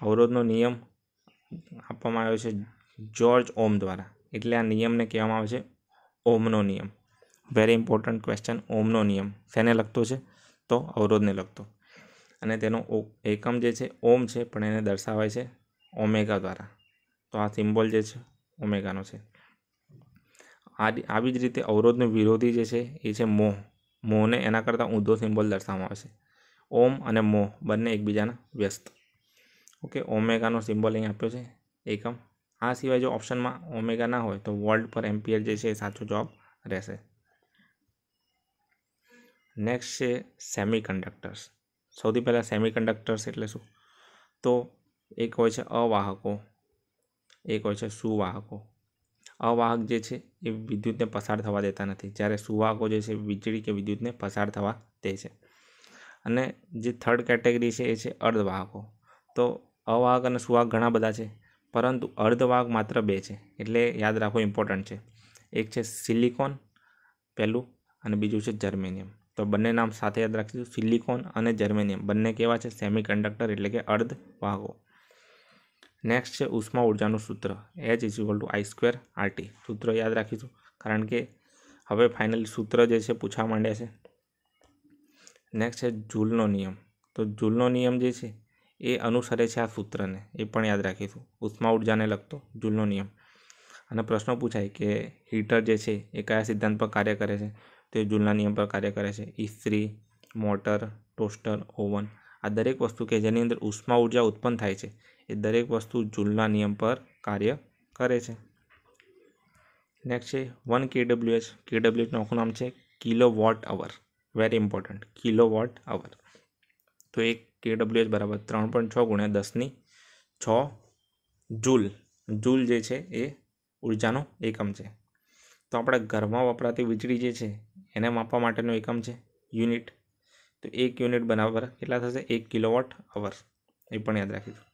અવરોધનો નિયમ આપવામાં આવ્યો છે જ્યોર્જ ઓમ દ્વારા. એટલે આ નિયમને કહેવામાં આવે છે ઓમનો નિયમ. વેરી ઇમ્પોર્ટન્ટ ક્વેશ્ચન ઓમનો નિયમ. શેને લગતો છે? તો અવરોધને લગતો અને તેનો એકમ જે છે ઓમ છે, પણ એને દર્શાવાય છે ઓમેગા દ્વારા. તો આ સિમ્બોલ જે છે, ઓમેગાનો છે. આ આવી જ રીતે અવરોધનો વિરોધી જે છે, એ છે મોહ. મોહને એના કરતાં ઊંધો સિમ્બોલ દર્શાવવામાં આવે છે. ઓમ અને મોહ બંને એકબીજાના વ્યસ્ત. ઓકે, ઓમેગાનો સિમ્બોલ અહીં આપ્યો છે, એકમ. આ સિવાય જો ઓપ્શનમાં ઓમેગા ના હોય, તો વોલ્ટ પર એમ્પિયર જે છે, એ સાચો જવાબ રહેશે. નેક્સ્ટ છે સેમી કન્ડક્ટર્સ સૌથી પહેલાં સેમી કન્ડક્ટર્સ એટલે શું? તો એક હોય છે અવાહકો, એક હોય છે સુવાહકો. અવાહક જે છે એ વિદ્યુતને પસાર થવા દેતા નથી. જ્યારે સુવાહકો જે છે વીજળી કે વિદ્યુતને પસાર થવા દે છે. અને જે થર્ડ કેટેગરી છે એ છે અર્ધવાહકો. તો અવાહક અને સુવાહક ઘણા બધા છે, પરંતુ અર્ધવાહક માત્ર બે છે, એટલે યાદ રાખવું ઇમ્પોર્ટન્ટ છે. એક છે સિલિકોન પહેલું અને બીજું છે જર્મેનિયમ તો બંને નામ સાથે યાદ રાખીશું સિલિકોન અને જર્મેનિયમ બંને કેવા છે? સેમી કંડક્ટર એટલે કે અર્ધવાહકો. નેક્સ્ટ છે ઉષ્મા ઉર્જાનું સૂત્ર. H is equal to I square RT સૂત્ર યાદ રાખીશું, કારણ કે હવે ફાઇનલી સૂત્ર જે છે પૂછવા માંડ્યા છે. નેક્સ્ટ છે જૂલનો નિયમ. તો જૂલનો નિયમ જે છે, એ અનુસરે છે આ સૂત્રને. એ પણ યાદ રાખીશું. ઉષ્મા ઉર્જાને લગતો જૂલનો નિયમ. અને પ્રશ્ન પૂછાય કે હીટર જે છે, એ કયા સિદ્ધાંત પર કાર્ય કરે છે? તે જૂલના નિયમ પર કાર્ય કરે છે. ઇસ્ત્રી મોટર ટોસ્ટર ઓવન આ દરેક વસ્તુ કે જેની અંદર ઉષ્મા ઊર્જા ઉત્પન્ન થાય છે, એ દરેક વસ્તુ જૂલના નિયમ પર કાર્ય કરે છે. નેક્સ્ટ છે વન કેડબ્લ્યુએચ કેડબ્લ્યુએચનું આખું નામ છે kilowatt hour very important kilowatt hour તો એક કેડબ્લ્યુએચ બરાબર ત્રણ પોઈન્ટ છ ગુણ્યા દસની છ જૂલ. જૂલ જે છે એ ઉર્જાનો એકમ છે. તો આપણા ઘરમાં વપરાતી વીજળી જે છે, એને માપવા માટેનો એકમ છે. યુનિટ તો એક યુનિટ બરાબર કેટલા થશે? એક કિલોવોટ અવર. એ પણ યાદ રાખીશું.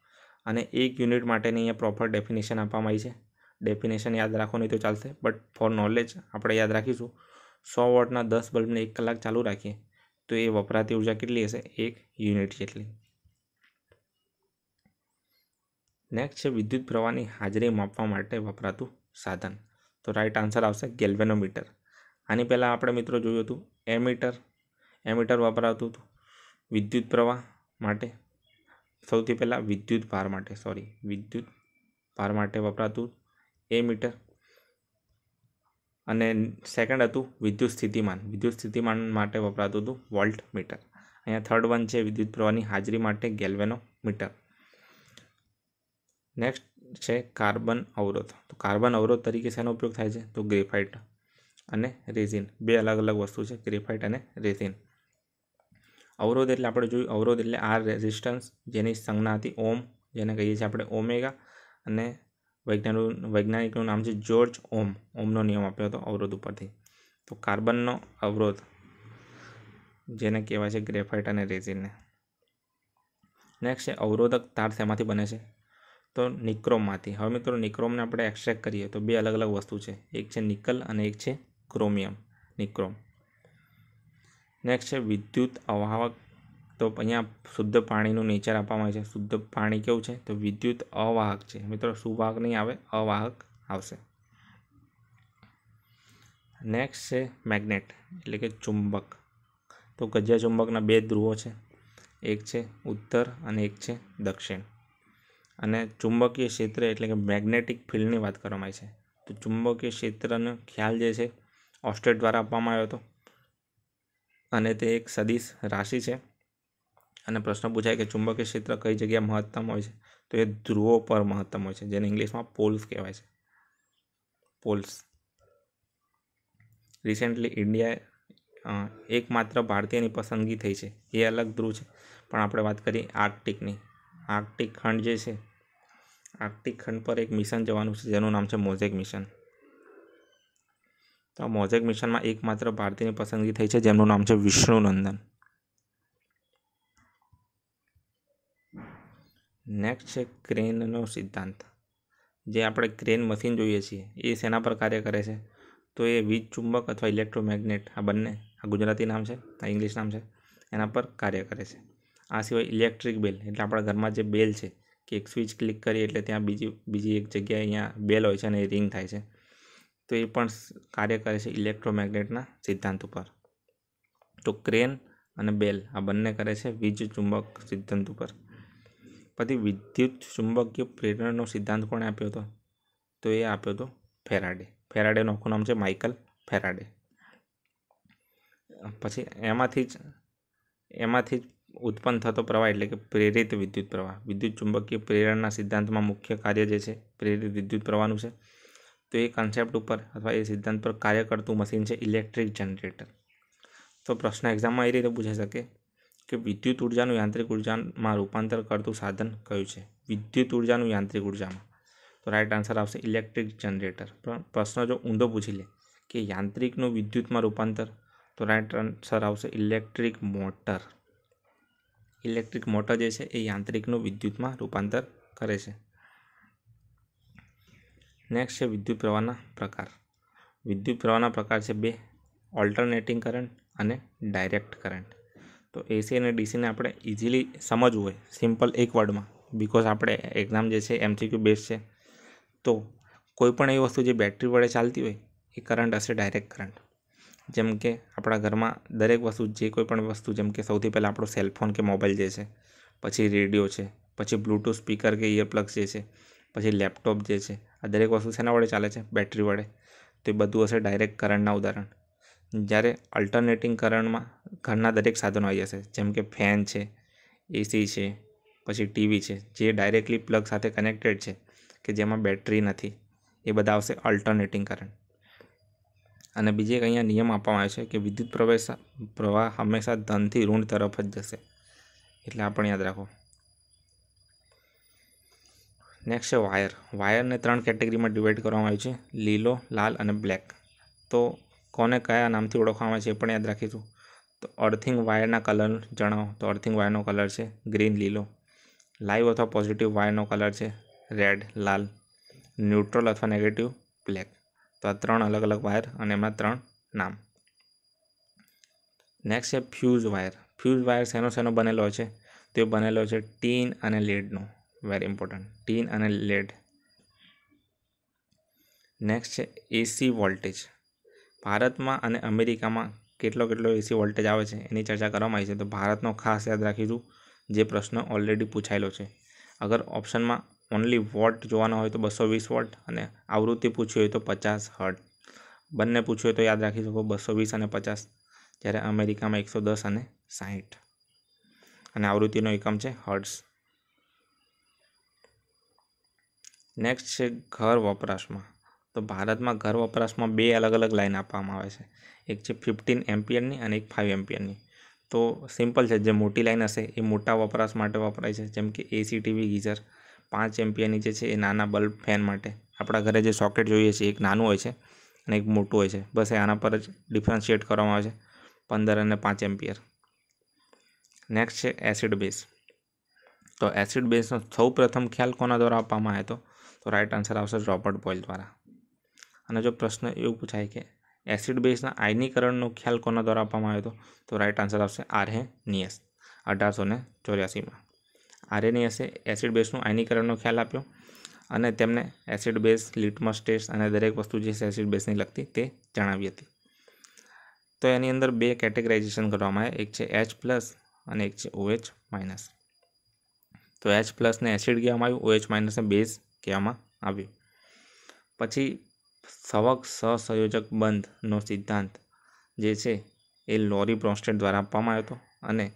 અને એક યુનિટ માટેની અહીંયા પ્રોપર ડેફિનેશન આપવામાં આવી છે. ડેફિનેશન યાદ રાખો નહીં તો ચાલશે. બટ ફોર નોલેજ આપણે યાદ રાખીશું. સો વોટના દસ બલ્બને એક કલાક ચાલુ રાખીએ. તો એ વપરાતી ઊર્જા કેટલી હશે? એક યુનિટ જેટલી. નેક્સ્ટ છે વિદ્યુત પ્રવાહની હાજરી માપવા માટે વપરાતું સાધન. તો રાઈટ આન્સર આવશે ગેલ્વેનોમીટર. આની પહેલાં આપણે મિત્રો જોયું હતું એમીટર. એમીટર વપરાતું હતું. વિદ્યુત પ્રવાહ માટે, સૌથી પહેલાં વિદ્યુત ભાર માટે સોરી વિદ્યુત ભાર માટે વપરાતું એ મીટર અને સેકન્ડ હતું વિદ્યુત સ્થિતિમાન. વિદ્યુત સ્થિતિમાન માટે વપરાતું હતું વોલ્ટ મીટર. અહીંયા થર્ડ વન છે વિદ્યુત પ્રવાહની હાજરી માટે ગેલ્વેનો મીટર. નેક્સ્ટ છે કાર્બન અવરોધ. તો કાર્બન અવરોધ તરીકે શેનો ઉપયોગ થાય છે? તો ગ્રેફાઇટ અને રેઝિન. બે અલગ અલગ વસ્તુ છે, ગ્રેફાઇટ અને રેઝિન. અવરોધ એટલે આપણે જોયું, અવરોધ એટલે આર રેઝિસ્ટન્સ જેની સંજ્ઞા હતી ઓમ, જેને કહીએ છીએ આપણે ઓમેગા, અને વૈજ્ઞાનિક, વૈજ્ઞાનિકનું નામ છે જ્યોર્જ ઓમ, ઓમનો નિયમ આપ્યો હતો અવરોધ ઉપરથી. તો કાર્બનનો અવરોધ, જેને કહેવાય છે ગ્રેફાઇટ અને રેઝિનને. નેક્સ્ટ છે, અવરોધક તાર શેમાંથી બને છે? તો નિક્રોમમાંથી. હવે મિત્રો, નિક્રોમને આપણે એક્સ્ટ્રેક્ટ કરીએ તો બે અલગ અલગ વસ્તુ છે. એક છે નિકલ અને એક છે ક્રોમિયમ, નિક્રોમ. નેક્સ્ટ છે વિદ્યુત અવાહક. તો અહીંયા શુદ્ધ પાણીનું નેચર આપવામાં આવે છે. શુદ્ધ પાણી કેવું છે? તો વિદ્યુત અવાહક છે. મિત્રો, સુવાહક નહીં આવે, અવાહક આવશે. નેક્સ્ટ છે મેગ્નેટ એટલે કે ચુંબક. તો ગજ્યા ચુંબકના બે ધ્રુવો છે. એક છે ઉત્તર અને એક છે દક્ષિણ. અને ચુંબકીય ક્ષેત્ર એટલે કે મેગ્નેટિક ફિલ્ડની વાત કરવામાં આવી છે. તો ચુંબકીય ક્ષેત્રનો ખ્યાલ જે છે ઓસ્ટેટ દ્વારા આપવામાં આવ્યો હતો. અને તે એક સદીશ રાશિ છે. અને પ્રશ્ન પૂછાય કે ચુંબકીય ક્ષેત્ર કઈ જગ્યાએ મહત્તમ હોય છે? તો એ ધ્રુવો પર મહત્તમ હોય છે, જેને ઇંગ્લિશમાં પોલ્સ કહેવાય છે. પોલ્સ. રિસેન્ટલી ઇન્ડિયા એકમાત્ર ભારતીયની પસંદગી થઈ છે. એ અલગ ધ્રુવ છે. પણ આપણે વાત કરીએ આર્કટિકની. આર્કટિક ખંડ જે છે, આર્કટિક ખંડ પર એક મિશન જવાનું છે, જેનું નામ છે મોઝેક મિશન. તો આ મોઝેક મિશનમાં એકમાત્ર ભારતીયની પસંદગી થઈ છે, જેમનું નામ છે વિષ્ણુનંદન. નેક્સ્ટ છે ક્રેનનો સિદ્ધાંત. જે આપણે ક્રેન મશીન જોઈએ છીએ, એ શેના પર કાર્ય કરે છે? તો એ વીજ ચુંબક અથવા ઇલેક્ટ્રોમેગ્નેટ, આ બંને, આ ગુજરાતી નામ છે, આ ઇંગ્લિશ નામ છે, એના પર કાર્ય કરે છે. આ સિવાય ઇલેક્ટ્રિક બેલ, એટલે આપણા ઘરમાં જે બેલ છે, કે એક સ્વિચ ક્લિક કરીએ એટલે ત્યાં બીજી બીજી એક જગ્યાએ અહીંયા બેલ હોય છે અને એ રિંગ થાય છે. તો એ પણ કાર્ય કરે છે ઇલેક્ટ્રોમેગ્નેટના સિદ્ધાંત ઉપર. તો ક્રેન અને બેલ આ બંને કરે છે વીજ ચુંબક સિદ્ધાંત ઉપર. પછી વિદ્યુત ચુંબકીય પ્રેરણનો સિદ્ધાંત કોણે આપ્યો હતો? તો એ આપ્યો હતો ફેરાડે. ફેરાડેનું આખું નામ છે માઇકલ ફેરાડે. પછી એમાંથી જ એમાંથી જ ઉત્પન્ન થતો પ્રવાહ એટલે કે પ્રેરિત વિદ્યુત પ્રવાહ. વિદ્યુત ચુંબકીય પ્રેરણના સિદ્ધાંતમાં મુખ્ય કાર્ય જે છે, પ્રેરિત વિદ્યુત પ્રવાહનું છે તો એ કન્સેપ્ટ ઉપર અથવા એ સિદ્ધાંત પર કાર્ય કરતું મશીન છે ઇલેક્ટ્રિક જનરેટર તો પ્રશ્ન એક્ઝામમાં એ રીતે પૂછાઈ શકે કે વિદ્યુત ઉર્જાનું યાંત્રિક ઉર્જામાં રૂપાંતર કરતું સાધન કયું છે? વિદ્યુત ઉર્જાનું યાંત્રિક ઉર્જામાં. તો રાઈટ આન્સર આવશે ઇલેક્ટ્રિક જનરેટર પણ પ્રશ્ન જો ઊંધો પૂછી લે કે યાંત્રિકનું વિદ્યુતમાં રૂપાંતર, તો રાઈટ આન્સર આવશે ઇલેક્ટ્રિક મોટર ઇલેક્ટ્રિક મોટર જે છે એ યાંત્રિકનું વિદ્યુતમાં રૂપાંતર કરે છે. નેક્સ્ટ છે વિદ્યુત પ્રવાહના પ્રકાર. વિદ્યુત પ્રવાહના પ્રકાર છે બે ઓલ્ટરનેટિંગ કરંટ અને ડાયરેક્ટ કરંટ તો એસી અને ડીસીને આપણે ઇઝીલી સમજવું હોય સિમ્પલ એક વર્ડમાં બિકોઝ આપણે એક્ઝામ જે છે એમસીક્યુ બેઝ છે. તો કોઈપણ એવી વસ્તુ જે બેટરી વડે ચાલતી હોય, એ કરંટ હશે ડાયરેક્ટ કરંટ જેમ કે આપણા ઘરમાં દરેક વસ્તુ, જે કોઈ પણ વસ્તુ, જેમ કે સૌથી પહેલાં આપણો સેલફોન કે મોબાઈલ જે છે, પછી રેડિયો છે, પછી બ્લૂટૂથ સ્પીકર કે ઇયરપ્લગ્સ જે છે, પછી લેપટોપ જે છે આ દરેક વસ્તુ શેના વડે ચાલે છે? બેટરી વડે. તો એ બધું હશે ડાયરેક્ટ કરંટના ઉદાહરણ. જ્યારે અલ્ટરનેટિંગ કરંટમાં ઘરના દરેક સાધનો આવી જશે. જેમ કે ફેન છે એસી છે, પછી ટીવી છે, જે ડાયરેક્ટલી પ્લગ સાથે કનેક્ટેડ છે, કે જેમાં બેટરી નથી, એ બધા આવશે અલ્ટરનેટિંગ કરંટ અને બીજી એક અહીંયા નિયમ આપવામાં આવે છે કે વિદ્યુત પ્રવેશ, પ્રવાહ હંમેશા ધનથી ઋણ તરફ જ જશે. એટલે આ પણ યાદ રાખો. નેક્સ્ટ છે વાયર વાયરને ત્રણ કેટેગરીમાં ડિવાઈડ કરવામાં આવ્યું છે. લીલો, લાલ અને બ્લેક તો કોને કયા નામથી ઓળખવામાં આવે છે એ પણ યાદ રાખીશું. તો અર્થિંગ વાયરના કલર જણાવો. તો અર્થિંગ વાયરનો કલર છે ગ્રીન લીલો. લાઈવ અથવા પોઝિટિવ વાયરનો કલર છે રેડ લાલ. ન્યુટ્રલ અથવા નેગેટિવ બ્લેક તો આ ત્રણ અલગ અલગ વાયર અને એમના ત્રણ નામ. નેક્સ્ટ છે ફ્યુઝ વાયર ફ્યુઝ વાયર શેનો શેનો બનેલો છે? તે બનેલો છે ટીન અને લેડનો વેરી ઇમ્પોર્ટન્ટ ટીન અને લેડ નેક્સ્ટ છે એસી વોલ્ટેજ ભારતમાં અને અમેરિકામાં કેટલો કેટલો એસી વોલ્ટેજ આવે છે એની ચર્ચા કરવામાં આવી છે. તો ભારતનો ખાસ યાદ રાખીશું જે પ્રશ્ન ઓલરેડી પૂછાયેલો છે. અગર ઓપ્શનમાં ઓનલી વોટ જોવાનો હોય તો બસો વીસ વોટ અને આવૃત્તિ પૂછી હોય તો પચાસ હર્ટ બંને પૂછ્યું હોય તો યાદ રાખી શકો બસો વીસ અને પચાસ, જ્યારે અમેરિકામાં એકસો દસ અને સાહીઠ. અને આવૃત્તિનો એકમ છે હર્ટ્સ નેક્સ્ટ છે ઘર વપરાશમાં. તો ભારતમાં ઘર વપરાશમાં બે અલગ અલગ લાઈન આપવામાં આવે છે. એક છે ફિફ્ટીન એમ્પિયરની અને એક ફાઇવ એમ્પિયરની. તો સિમ્પલ છે, જે મોટી લાઇન હશે એ મોટા વપરાશ માટે વપરાય છે, જેમ કે એસી ટીવી ગીઝર. પાંચ એમ્પિયરની જે છે એ નાના બલ્બ ફેન માટે. આપણા ઘરે જે સોકેટ જોઈએ છે એક નાનું હોય છે અને એક મોટું હોય છે. બસ એ આના પર જ ડિફરન્શિએટ કરવામાં આવે છે, પંદર અને પાંચ એમ્પિયર. નેક્સ્ટ છે એસિડ બેઝ તો એસિડ બેઝનો સૌ પ્રથમ ખ્યાલ કોના દ્વારા આપવામાં આવ્યો હતો? તો રાઇટ આન્સર આવશે રોબર્ટ બોઇલ દ્વારા. અને જો પ્રશ્ન એવું પૂછાય કે એસિડ બેઝના આયનીકરણનો ખ્યાલ કોના દ્વારા આપવામાં આવ્યો હતો? તો રાઇટ આન્સર આવશે આરહે નિયસ, અઢારસો ને ચોર્યાસીમાં. આરહે નિયસે એસિડ બેઝનું આયનીકરણનો ખ્યાલ આપ્યો અને તેમને એસિડ બેઝ લિટમસ ટેસ્ટ અને દરેક વસ્તુ જે છે એસિડ બેઝની લગતી તે જણાવી હતી. તો એની અંદર બે કેટેગરાઇઝેશન કરવામાં આવે એક છે એચ પ્લસ અને એક છે ઓએચ માઇનસ તો એચ પ્લસને એસિડ કહેવામાં આવ્યું ઓએચ માઇનસને બેઝ કહેવામાં આવ્યું. પછી સવક સહસંયોજક બંધનો સિદ્ધાંત જે છે એ લોરી બ્રોન્સ્ટેડ દ્વારા આપવામાં આવ્યો હતો અને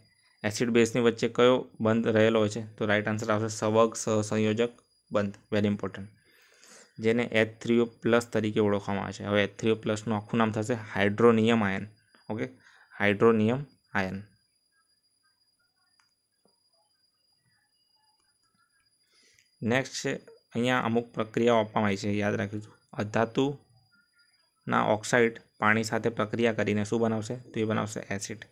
એસિડ બેઝની વચ્ચે કયો બંધ રહેલો હોય છે તો રાઈટ આન્સર આવશે સવક સહસંયોજક બંધ વેરી ઇમ્પોર્ટન્ટ જેને એચ થ્રીઓ પ્લસ તરીકે ઓળખવામાં આવે છે. હવે એચ થ્રીઓ પ્લસનું આખું નામ થશે hydronium ion. Okay? Hydronium ion. Next છે અહીંયા અમુક પ્રક્રિયાઓ આપવામાં આવી છે, યાદ રાખીશું અધાતુના ઓક્સાઇડ પાણી સાથે પ્રક્રિયા કરીને શું બનાવશે? તો એ બનાવશે એસિડ.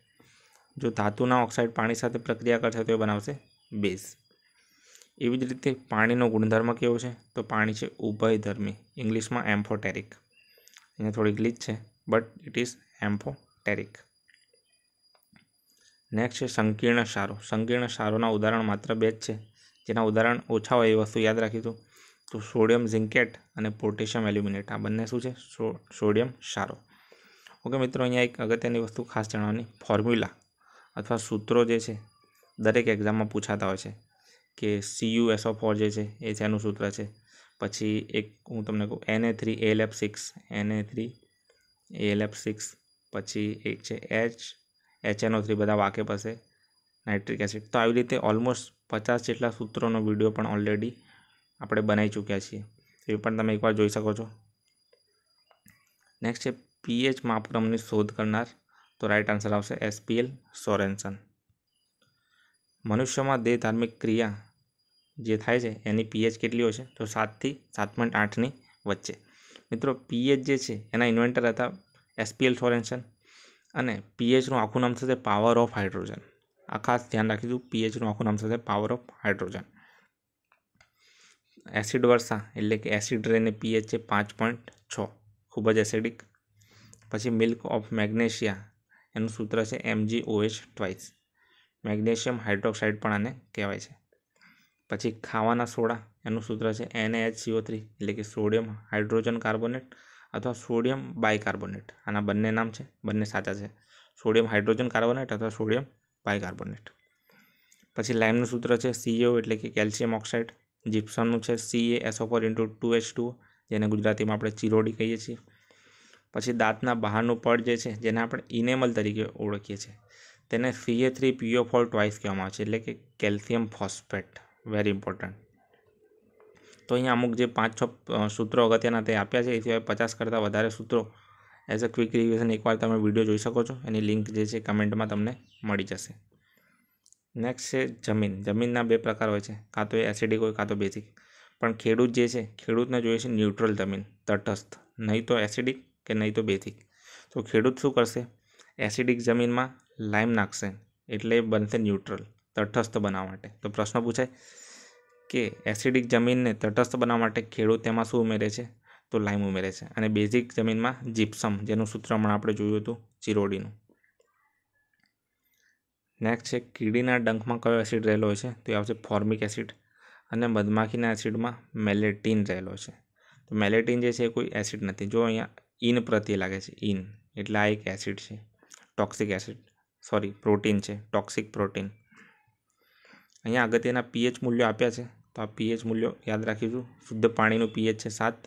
જો ધાતુના ઓક્સાઇડ પાણી સાથે પ્રક્રિયા કરશે, તો એ બનાવશે બેઝ. એવી જ રીતે પાણીનો ગુણધર્મ કેવો છે? તો પાણી છે ઉભયધર્મી. ઇંગ્લિશમાં એમ્ફોટેરિક. અહીંયા થોડી ગ્લીચ છે, but it is amphoteric. Next છે સંકીર્ણ સારો. સંકીર્ણ સારોના ઉદાહરણ માત્ર બે જ છે. જેના ઉદાહરણ ઓછા હોય એ વસ્તુ યાદ રાખીશું. તો સોડિયમ ઝિંકેટ અને પોટેશિયમ એલ્યુમિનેટ, આ બંને શું છે? સોડિયમ ક્ષારો. ઓકે મિત્રો, અહીંયા એક અગત્યની વસ્તુ ખાસ જણાવવાની ફોર્મ્યુલા અથવા સૂત્રો જે છે, દરેક એક્ઝામમાં પૂછાતા હોય છે કે સીયુ એસઓ ફોર જે છે, એ શેનું સૂત્ર છે. પછી એક હું તમને કહું N A three L F six N A three L F six પછી એક છે એચ એચ એનઓ થ્રી બધા વાકેફ હશે, નાઇટ્રિક એસિડ. તો આવી રીતે ઓલમોસ્ટ પચાસ જેટલા સૂત્રોનો વીડિયો પણ ઓલરેડી આપણે બનાવી ચૂક્યા છીએ. એ પણ તમે એકવાર જોઈ શકો છો. નેક્સ્ટ છે પીએચ માપક્રમની શોધ કરનાર. તો રાઈટ આન્સર આવશે એસપીએલ સોરેન્સન. મનુષ્યમાં દેહ ધાર્મિક ક્રિયા જે થાય છે, એની પીએચ કેટલી હોય છે? તો સાતથી સાત પોઈન્ટ આઠની વચ્ચે. મિત્રો પીએચ જે છે, એના ઇન્વેન્ટર હતા એસપીએલ સોરેન્સન અને પીએચનું આખું નામ થશે પાવર ઓફ હાઇડ્રોજન આ ખાસ ધ્યાન રાખીશું પીએચનું આખું નામ થશે પાવર ઓફ હાઇડ્રોજન એસિડ વર્ષા, એટલે કે એસિડ રેને પીએચ છે પાંચ પોઈન્ટ છ. ખૂબ જ એસિડિક. પછી મિલ્ક ઓફ મેગ્નેશિયા, એનું સૂત્ર છે MG OH twice. Magnesium hydroxide પણ આને કહેવાય છે. પછી ખાવાના સોડા, એનું સૂત્ર છે એનએએચસીઓ થ્રી, એટલે કે સોડિયમ હાઇડ્રોજન કાર્બોનેટ અથવા સોડિયમ બાયકાર્બોનેટ. આના બંને નામ છે, બંને સાચા છે. સોડિયમ હાઇડ્રોજન કાર્બોનેટ અથવા સોડિયમ બાયકાર્બોનેટ. પછી લાઇમનું સૂત્ર છે સીઓ, એટલે કે કેલ્શિયમ ઓક્સાઇડ. જીપ્સમનું છે C A SO four into two H two જેને ગુજરાતીમાં આપણે ચિરોડી કહીએ છીએ. પછી દાંતના બહારનું પડ જે છે, જેને આપણે ઇનેમલ તરીકે ઓળખીએ છીએ. તેને C A three PO four twice કહેવામાં આવે છે, એટલે કે કેલ્શિયમ ફોસ્ફેટ વેરી ઇમ્પોર્ટન્ટ તો અહીંયા અમુક જે પાંચ છ સૂત્રો અગત્યના તે આપ્યા છે એ સિવાય પચાસ કરતાં વધારે સૂત્રો એઝ અ ક્વિક રિવિઝન એકવાર તમે વીડિયો જોઈ શકો છો, એની લિંક જે છે કમેન્ટમાં તમને મળી જશે. નેક્સ્ટ છે જમીન. જમીનના બે પ્રકાર હોય છે. કાં તો એ એસિડિક હોય, કાં તો બેઝિક પણ ખેડૂત જે છે, ખેડૂતને જોઈએ છે ન્યુટ્રલ જમીન, તટસ્થ. નહીં તો એસિડિક કે નહીં તો બેઝિક તો ખેડૂત શું કરશે? એસિડિક જમીનમાં લાઈમ નાખશે. એટલે બનશે ન્યુટ્રલ તટસ્થ બનાવવા માટે. તો પ્રશ્ન પૂછાય કે એસિડિક જમીનને તટસ્થ બનાવવા માટે ખેડૂત તેમાં શું ઉમેરે છે? તો લાઈમ ઉમેરે છે. અને બેઝિક જમીનમાં જીપ્સમ જેનું સૂત્ર હમણાં આપણે જોયું હતું, ચિરોડીનું. નેક્સ્ટ છે, કીડીના ડંખમાં કયો એસિડ રહેલો છે? તો એ આવશે ફોર્મિક એસિડ અને મધમાખીના એસિડમાં મેલેટીન રહેલો છે. તો મેલેટીન જે છે એ કોઈ એસિડ નથી. જો અહીંયા ઇન પ્રત્યે લાગે છે ઇન એટલે આ એક એસિડ છે, ટોક્સિક એસિડ. સોરી પ્રોટીન છે, ટોક્સિક પ્રોટીન. અહીંયા અગત્યના પીએચ મૂલ્યો આપ્યા છે, તો આ પીએચ મૂલ્યો યાદ રાખીશું. શુદ્ધ પાણીનું પીએચ છે સાત,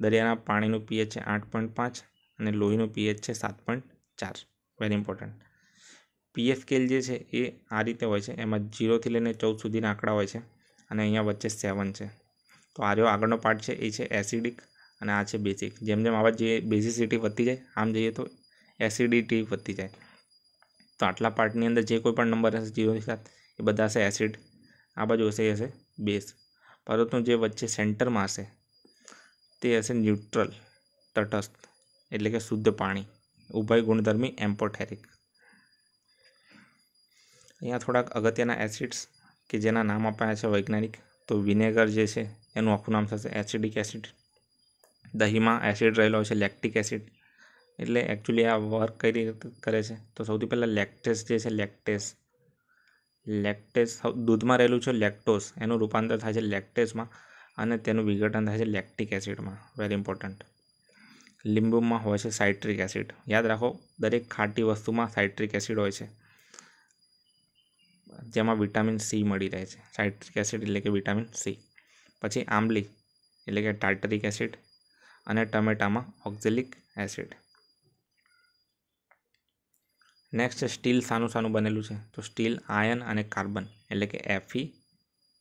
દરિયાના પાણીનું પીએચ છે આઠ પોઈન્ટ પાંચ અને લોહીનું પીએચ છે સાત પોઈન્ટ ચાર. વેરી ઇમ્પોર્ટન્ટ પીએફ સ્કેલ જે છે એ આ રીતે હોય છે. એમાં જીરોથી લઈને ચૌદ સુધીના આંકડા હોય છે અને અહીંયા વચ્ચે સેવન છે. તો આ રહ્યો આગળનો પાર્ટ છે, એ છે એસિડિક અને આ છે બેઝિક જેમ જેમ આવા જે બેઝિસિટી વધતી જાય, આમ જઈએ તો એસિડિટી વધતી જાય. તો આટલા પાર્ટની અંદર જે કોઈ પણ નંબર હશે જીરોથી સાત, એ બધા હશે એસિડ આ બાજુ હશે, એ હશે બેઝ પરંતુ જે વચ્ચે સેન્ટરમાં હશે, તે હશે ન્યુટ્રલ તટસ્થ, એટલે કે શુદ્ધ પાણી, ઉભય ગુણધર્મી એમ્પોથેરિક. અહીંયા થોડાક અગત્યના એસિડ્સ કે જેના નામ અપાયા છે વૈજ્ઞાનિક. તો વિનેગર જે છે, એનું આખું નામ થશે એસિડિક એસિડ દહીંમાં એસિડ રહેલો છે લેક્ટિક એસિડ એટલે એકચ્યુઅલી આ વર્ક કઈ રીતે કરે છે? તો સૌથી પહેલાં લેક્ટેસ જે છે લેક્ટેસ લેક્ટેસ દૂધમાં રહેલું છે લેક્ટોસ એનું રૂપાંતર થાય છે લેક્ટેસમાં અને તેનું વિઘટન થાય છે લેક્ટિક એસિડમાં વેરી ઇમ્પોર્ટન્ટ લીંબુમાં હોય છે સાઇટ્રિક એસિડ યાદ રાખો, દરેક ખાટી વસ્તુમાં સાઇટ્રિક એસિડ હોય છે. જેમાં વિટામિન સી મળી રહે છે. સાઇટ્રિક એસિડ એટલે કે વિટામિન સી. પછી આંબલી એટલે કે ટાર્ટરિક એસિડ અને ટમેટામાં ઓક્ઝેલિક એસિડ. નેક્સ્ટ સ્ટીલ સાનું સાનું બનેલું છે. તો સ્ટીલ આયન અને કાર્બન એટલે કે એફી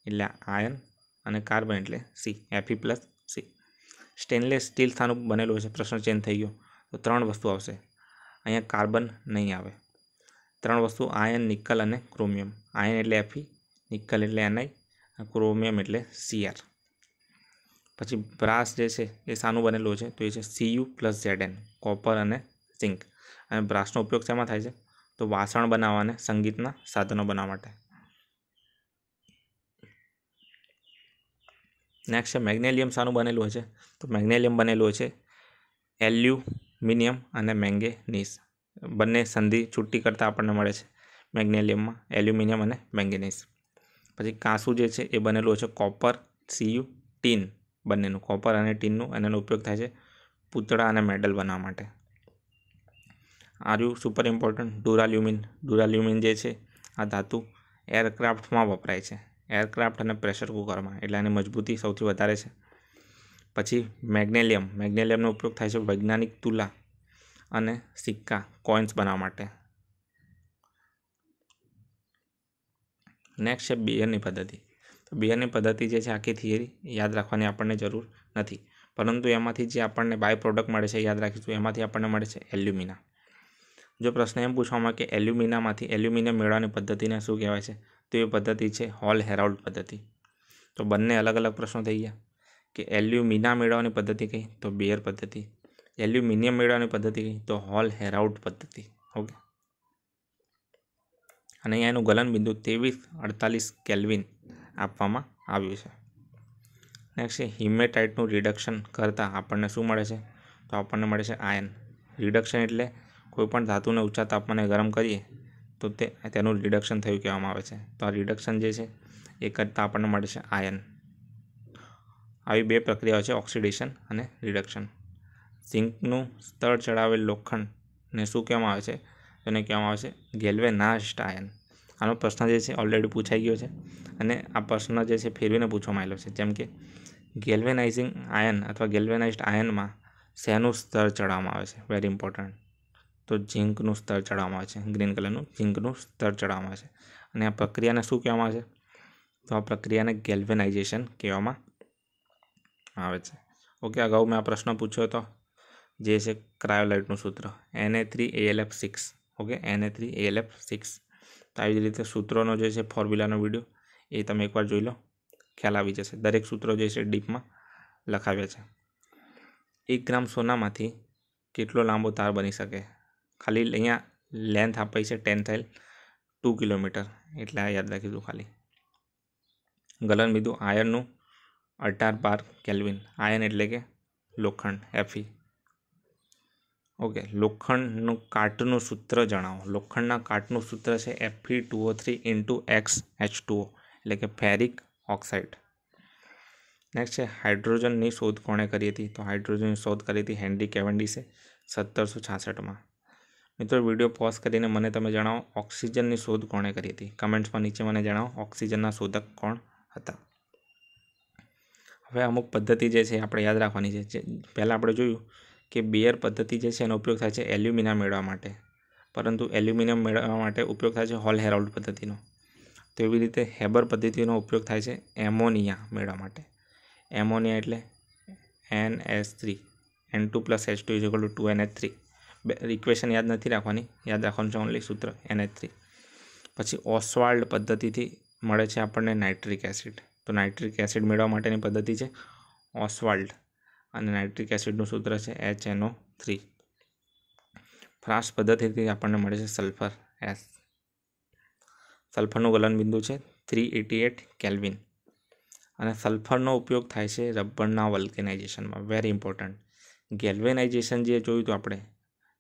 એટલે આયન અને કાર્બન એટલે C Fe plus C stainless steel સાનું બનેલું છે પ્રશ્ન ચેન્જ થઈ ગયો. તો ત્રણ વસ્તુ આવશે. અહીંયા કાર્બન નહીં આવે. ત્રણ વસ્તુ, આયન, નિકલ અને ક્રોમિયમ. આયન એટલે એફી નિકલ એટલે એનઆઈ ક્રોમિયમ એટલે સીઆર પછી બ્રાસ જે છે, એ સાનું બનેલું છે, તો એ છે સીયુ પ્લસ ઝેડ કોપર અને ઝિંક. અને બ્રાસનો ઉપયોગ શેમાં થાય છે? તો વાસણ બનાવવા અને સંગીતના સાધનો બનાવવા માટે. નેક્સ્ટ છે મેગ્નેલિયમ શાનું બનેલું હોય છે. તો મેગ્નેલિયમ બનેલું હોય છે એલ્યુમિનિયમ અને મેંગેનીઝ. બંને સંધિ છૂટી કરતાં આપણને મળે છે. મેગ્નેલિયમમાં, એલ્યુમિનિયમ અને મેંગેનીઝ. પછી કાંસુ જે છે એ બનેલું છે કોપર સીયુ ટીન બંનેનું. કોપર અને ટીનનું અને એનો ઉપયોગ થાય છે પૂતળા અને મેડલ બનાવવા માટે. આર્યુ સુપર ઇમ્પોર્ટન્ટ ડુરાલ્યુમિન. ડુરાલ્યુમિન જે છે આ ધાતુ એરક્રાફ્ટમાં વપરાય છે. એરક્રાફ્ટ અને પ્રેશર કુકરમાં એટલે એની મજબૂતી સૌથી વધારે છે. પછી મેગ્નેલિયમ. મેગ્નેલિયમનો ઉપયોગ થાય છે વૈજ્ઞાનિક તુલા. અને સિક્કા કોઇન્સ બનાવવા માટે. નેક્સ્ટ છે બિયરની પદ્ધતિ. તો બિયરની પદ્ધતિ જે છે આખી થિયરી યાદ રાખવાની આપણને જરૂર નથી. પરંતુ એમાંથી જે આપણને બાય પ્રોડક્ટ મળે છે યાદ રાખીશું. એમાંથી આપણને મળે છે એલ્યુમિના. જો પ્રશ્ન એમ પૂછવામાં કે એલ્યુમિનામાંથી એલ્યુમિનિયમ મેળવવાની પદ્ધતિને શું કહેવાય છે? તો એ પદ્ધતિ છે હોલ હેરાઉલ્ડ પદ્ધતિ. તો બંને અલગ અલગ પ્રશ્નો થઈ ગયા. કે એલ્યુમિના મેળવવાની પદ્ધતિ કઈ? તો બિયર પદ્ધતિ. એલ્યુમિનિયમ મેળવવાની પદ્ધતિ તો હોલ હેરાઉટ પદ્ધતિ, ઓકે. અને અહીંયા એનું ગલન બિંદુ ત્રેવીસ અડતાલીસ કેલ્વિન આપવામાં આવ્યું છે. નેક્સ્ટ છે, હિમેટાઇટનું રિડક્શન કરતાં આપણને શું મળે છે? તો આપણને મળે છે આયન. રિડક્શન એટલે કોઈપણ ધાતુને ઊંચા તાપમાને ગરમ કરીએ તો તે તેનું રિડક્શન થયું કહેવામાં આવે છે. તો આ રિડક્શન જે છે, એ કરતાં આપણને મળે છે આયન. આવી બે પ્રક્રિયાઓ છે, ઓક્સિડેશન અને રિડક્શન. ઝિંકનું સ્તર ચડાવેલ લોખંડને શું કહેવામાં આવે છે? તેને કહેવામાં આવે છે ગેલ્વેનાસ્ટ આયન આનો પ્રશ્ન જે છે ઓલરેડી પૂછાઈ ગયો છે. અને આ પ્રશ્ન જે છે, ફેરવીને પૂછવામાં આવેલો છે. જેમ કે, ગેલ્વેનાઇઝિંગ આયન અથવા ગેલ્વેનાઇઝ્ડ આયનમાં શેનું સ્તર ચડાવવામાં આવે છે? વેરી ઇમ્પોર્ટન્ટ તો ઝીંકનું સ્તર ચડાવવામાં આવે છે. ગ્રીન કલરનું ઝીંકનું સ્તર ચડાવવામાં આવે છે. અને આ પ્રક્રિયાને શું કહેવામાં આવે છે? તો આ પ્રક્રિયાને ગેલ્વેનાઇઝેશન કહેવામાં આવે છે. ઓકે અગાઉ મેં આ પ્રશ્ન પૂછ્યો હતો. જે છે ક્રાયોલાઇટનું સૂત્ર N A three ALF six okay N A three ALF six તો આવી જ રીતે સૂત્રોનો જે છે ફોર્મ્યુલાનો વીડિયો, એ તમે એકવાર જોઈ લો. ખ્યાલ આવી જશે. દરેક સૂત્રો જે છે ડીપમાં લખાવ્યા છે. એક ગ્રામ સોનામાંથી કેટલો લાંબો તાર બની શકે? ખાલી અહીંયા લેન્થ આપાઈ છે ટેન થાઇલ ટુ કિલોમીટર એટલે આ યાદ રાખીશું ખાલી. ગલન બિંદુ આયનનું અઢાર બાર કેલ્વિન આયન એટલે કે લોખંડ એફી ઓકે, લોખંડનું કાટનું સૂત્ર જણાવો. લોખંડના કાટનું સૂત્ર છે Fe two O three into X H two O એટલે કે ફેરિક ઓક્સાઇડ નેક્સ્ટ છે હાઇડ્રોજનની શોધ કોણે કરી હતી? તો હાઇડ્રોજનની શોધ કરી હતી હેનરી કેવન્ડિસે સત્તરસો છાસઠમાં. મિત્રો, વીડિયો પોઝ કરીને મને તમે જણાવો, ઓક્સિજનની શોધ કોણે કરી હતી? કમેન્ટ્સમાં નીચે મને જણાવો, ઓક્સિજનના શોધક કોણ હતા? હવે અમુક પદ્ધતિ જે છે આપણે યાદ રાખવાની છે. પહેલાં આપણે જોયું કે બેયર પદ્ધતિ જે છે એનો ઉપયોગ થાય છે એલ્યુમિનિયમ મેળવવા માટે. પરંતુ એલ્યુમિનિયમ મેળવવા માટે ઉપયોગ થાય છે હોલ હેરોલ્ડ પદ્ધતિનો. તો એવી રીતે હેબર પદ્ધતિનો ઉપયોગ થાય છે એમોનિયા મેળવવા માટે. એમોનિયા એટલે N S three, N two plus H two is two N H three. Equation યાદ નથી રાખવાની, યાદ રાખવાનું છે ઓનલી સૂત્ર એન થ્રી. પછી ઓસવાલ્ડ પદ્ધતિથી મળે છે આપણને નાઇટ્રિક એસિડ. તો નાઇટ્રિક એસિડ મેળવવા માટેની પદ્ધતિ છે ઓસવાલ્ડ. અને નાઇટ્રિક એસિડનું સૂત્ર છે એચ એનઓ થ્રી. ફ્રાસ્ટ પદ્ધતિથી આપણને મળે છે સલ્ફર એસ. સલ્ફરનું ગલનબિંદુ છે થ્રી એટી એટ કેલ્વિન. અને સલ્ફરનો ઉપયોગ થાય છે રબરના વલ્કેનાઇઝેશનમાં. Very important. ગેલ્વેનાઇઝેશન જે જોયું હતું આપણે,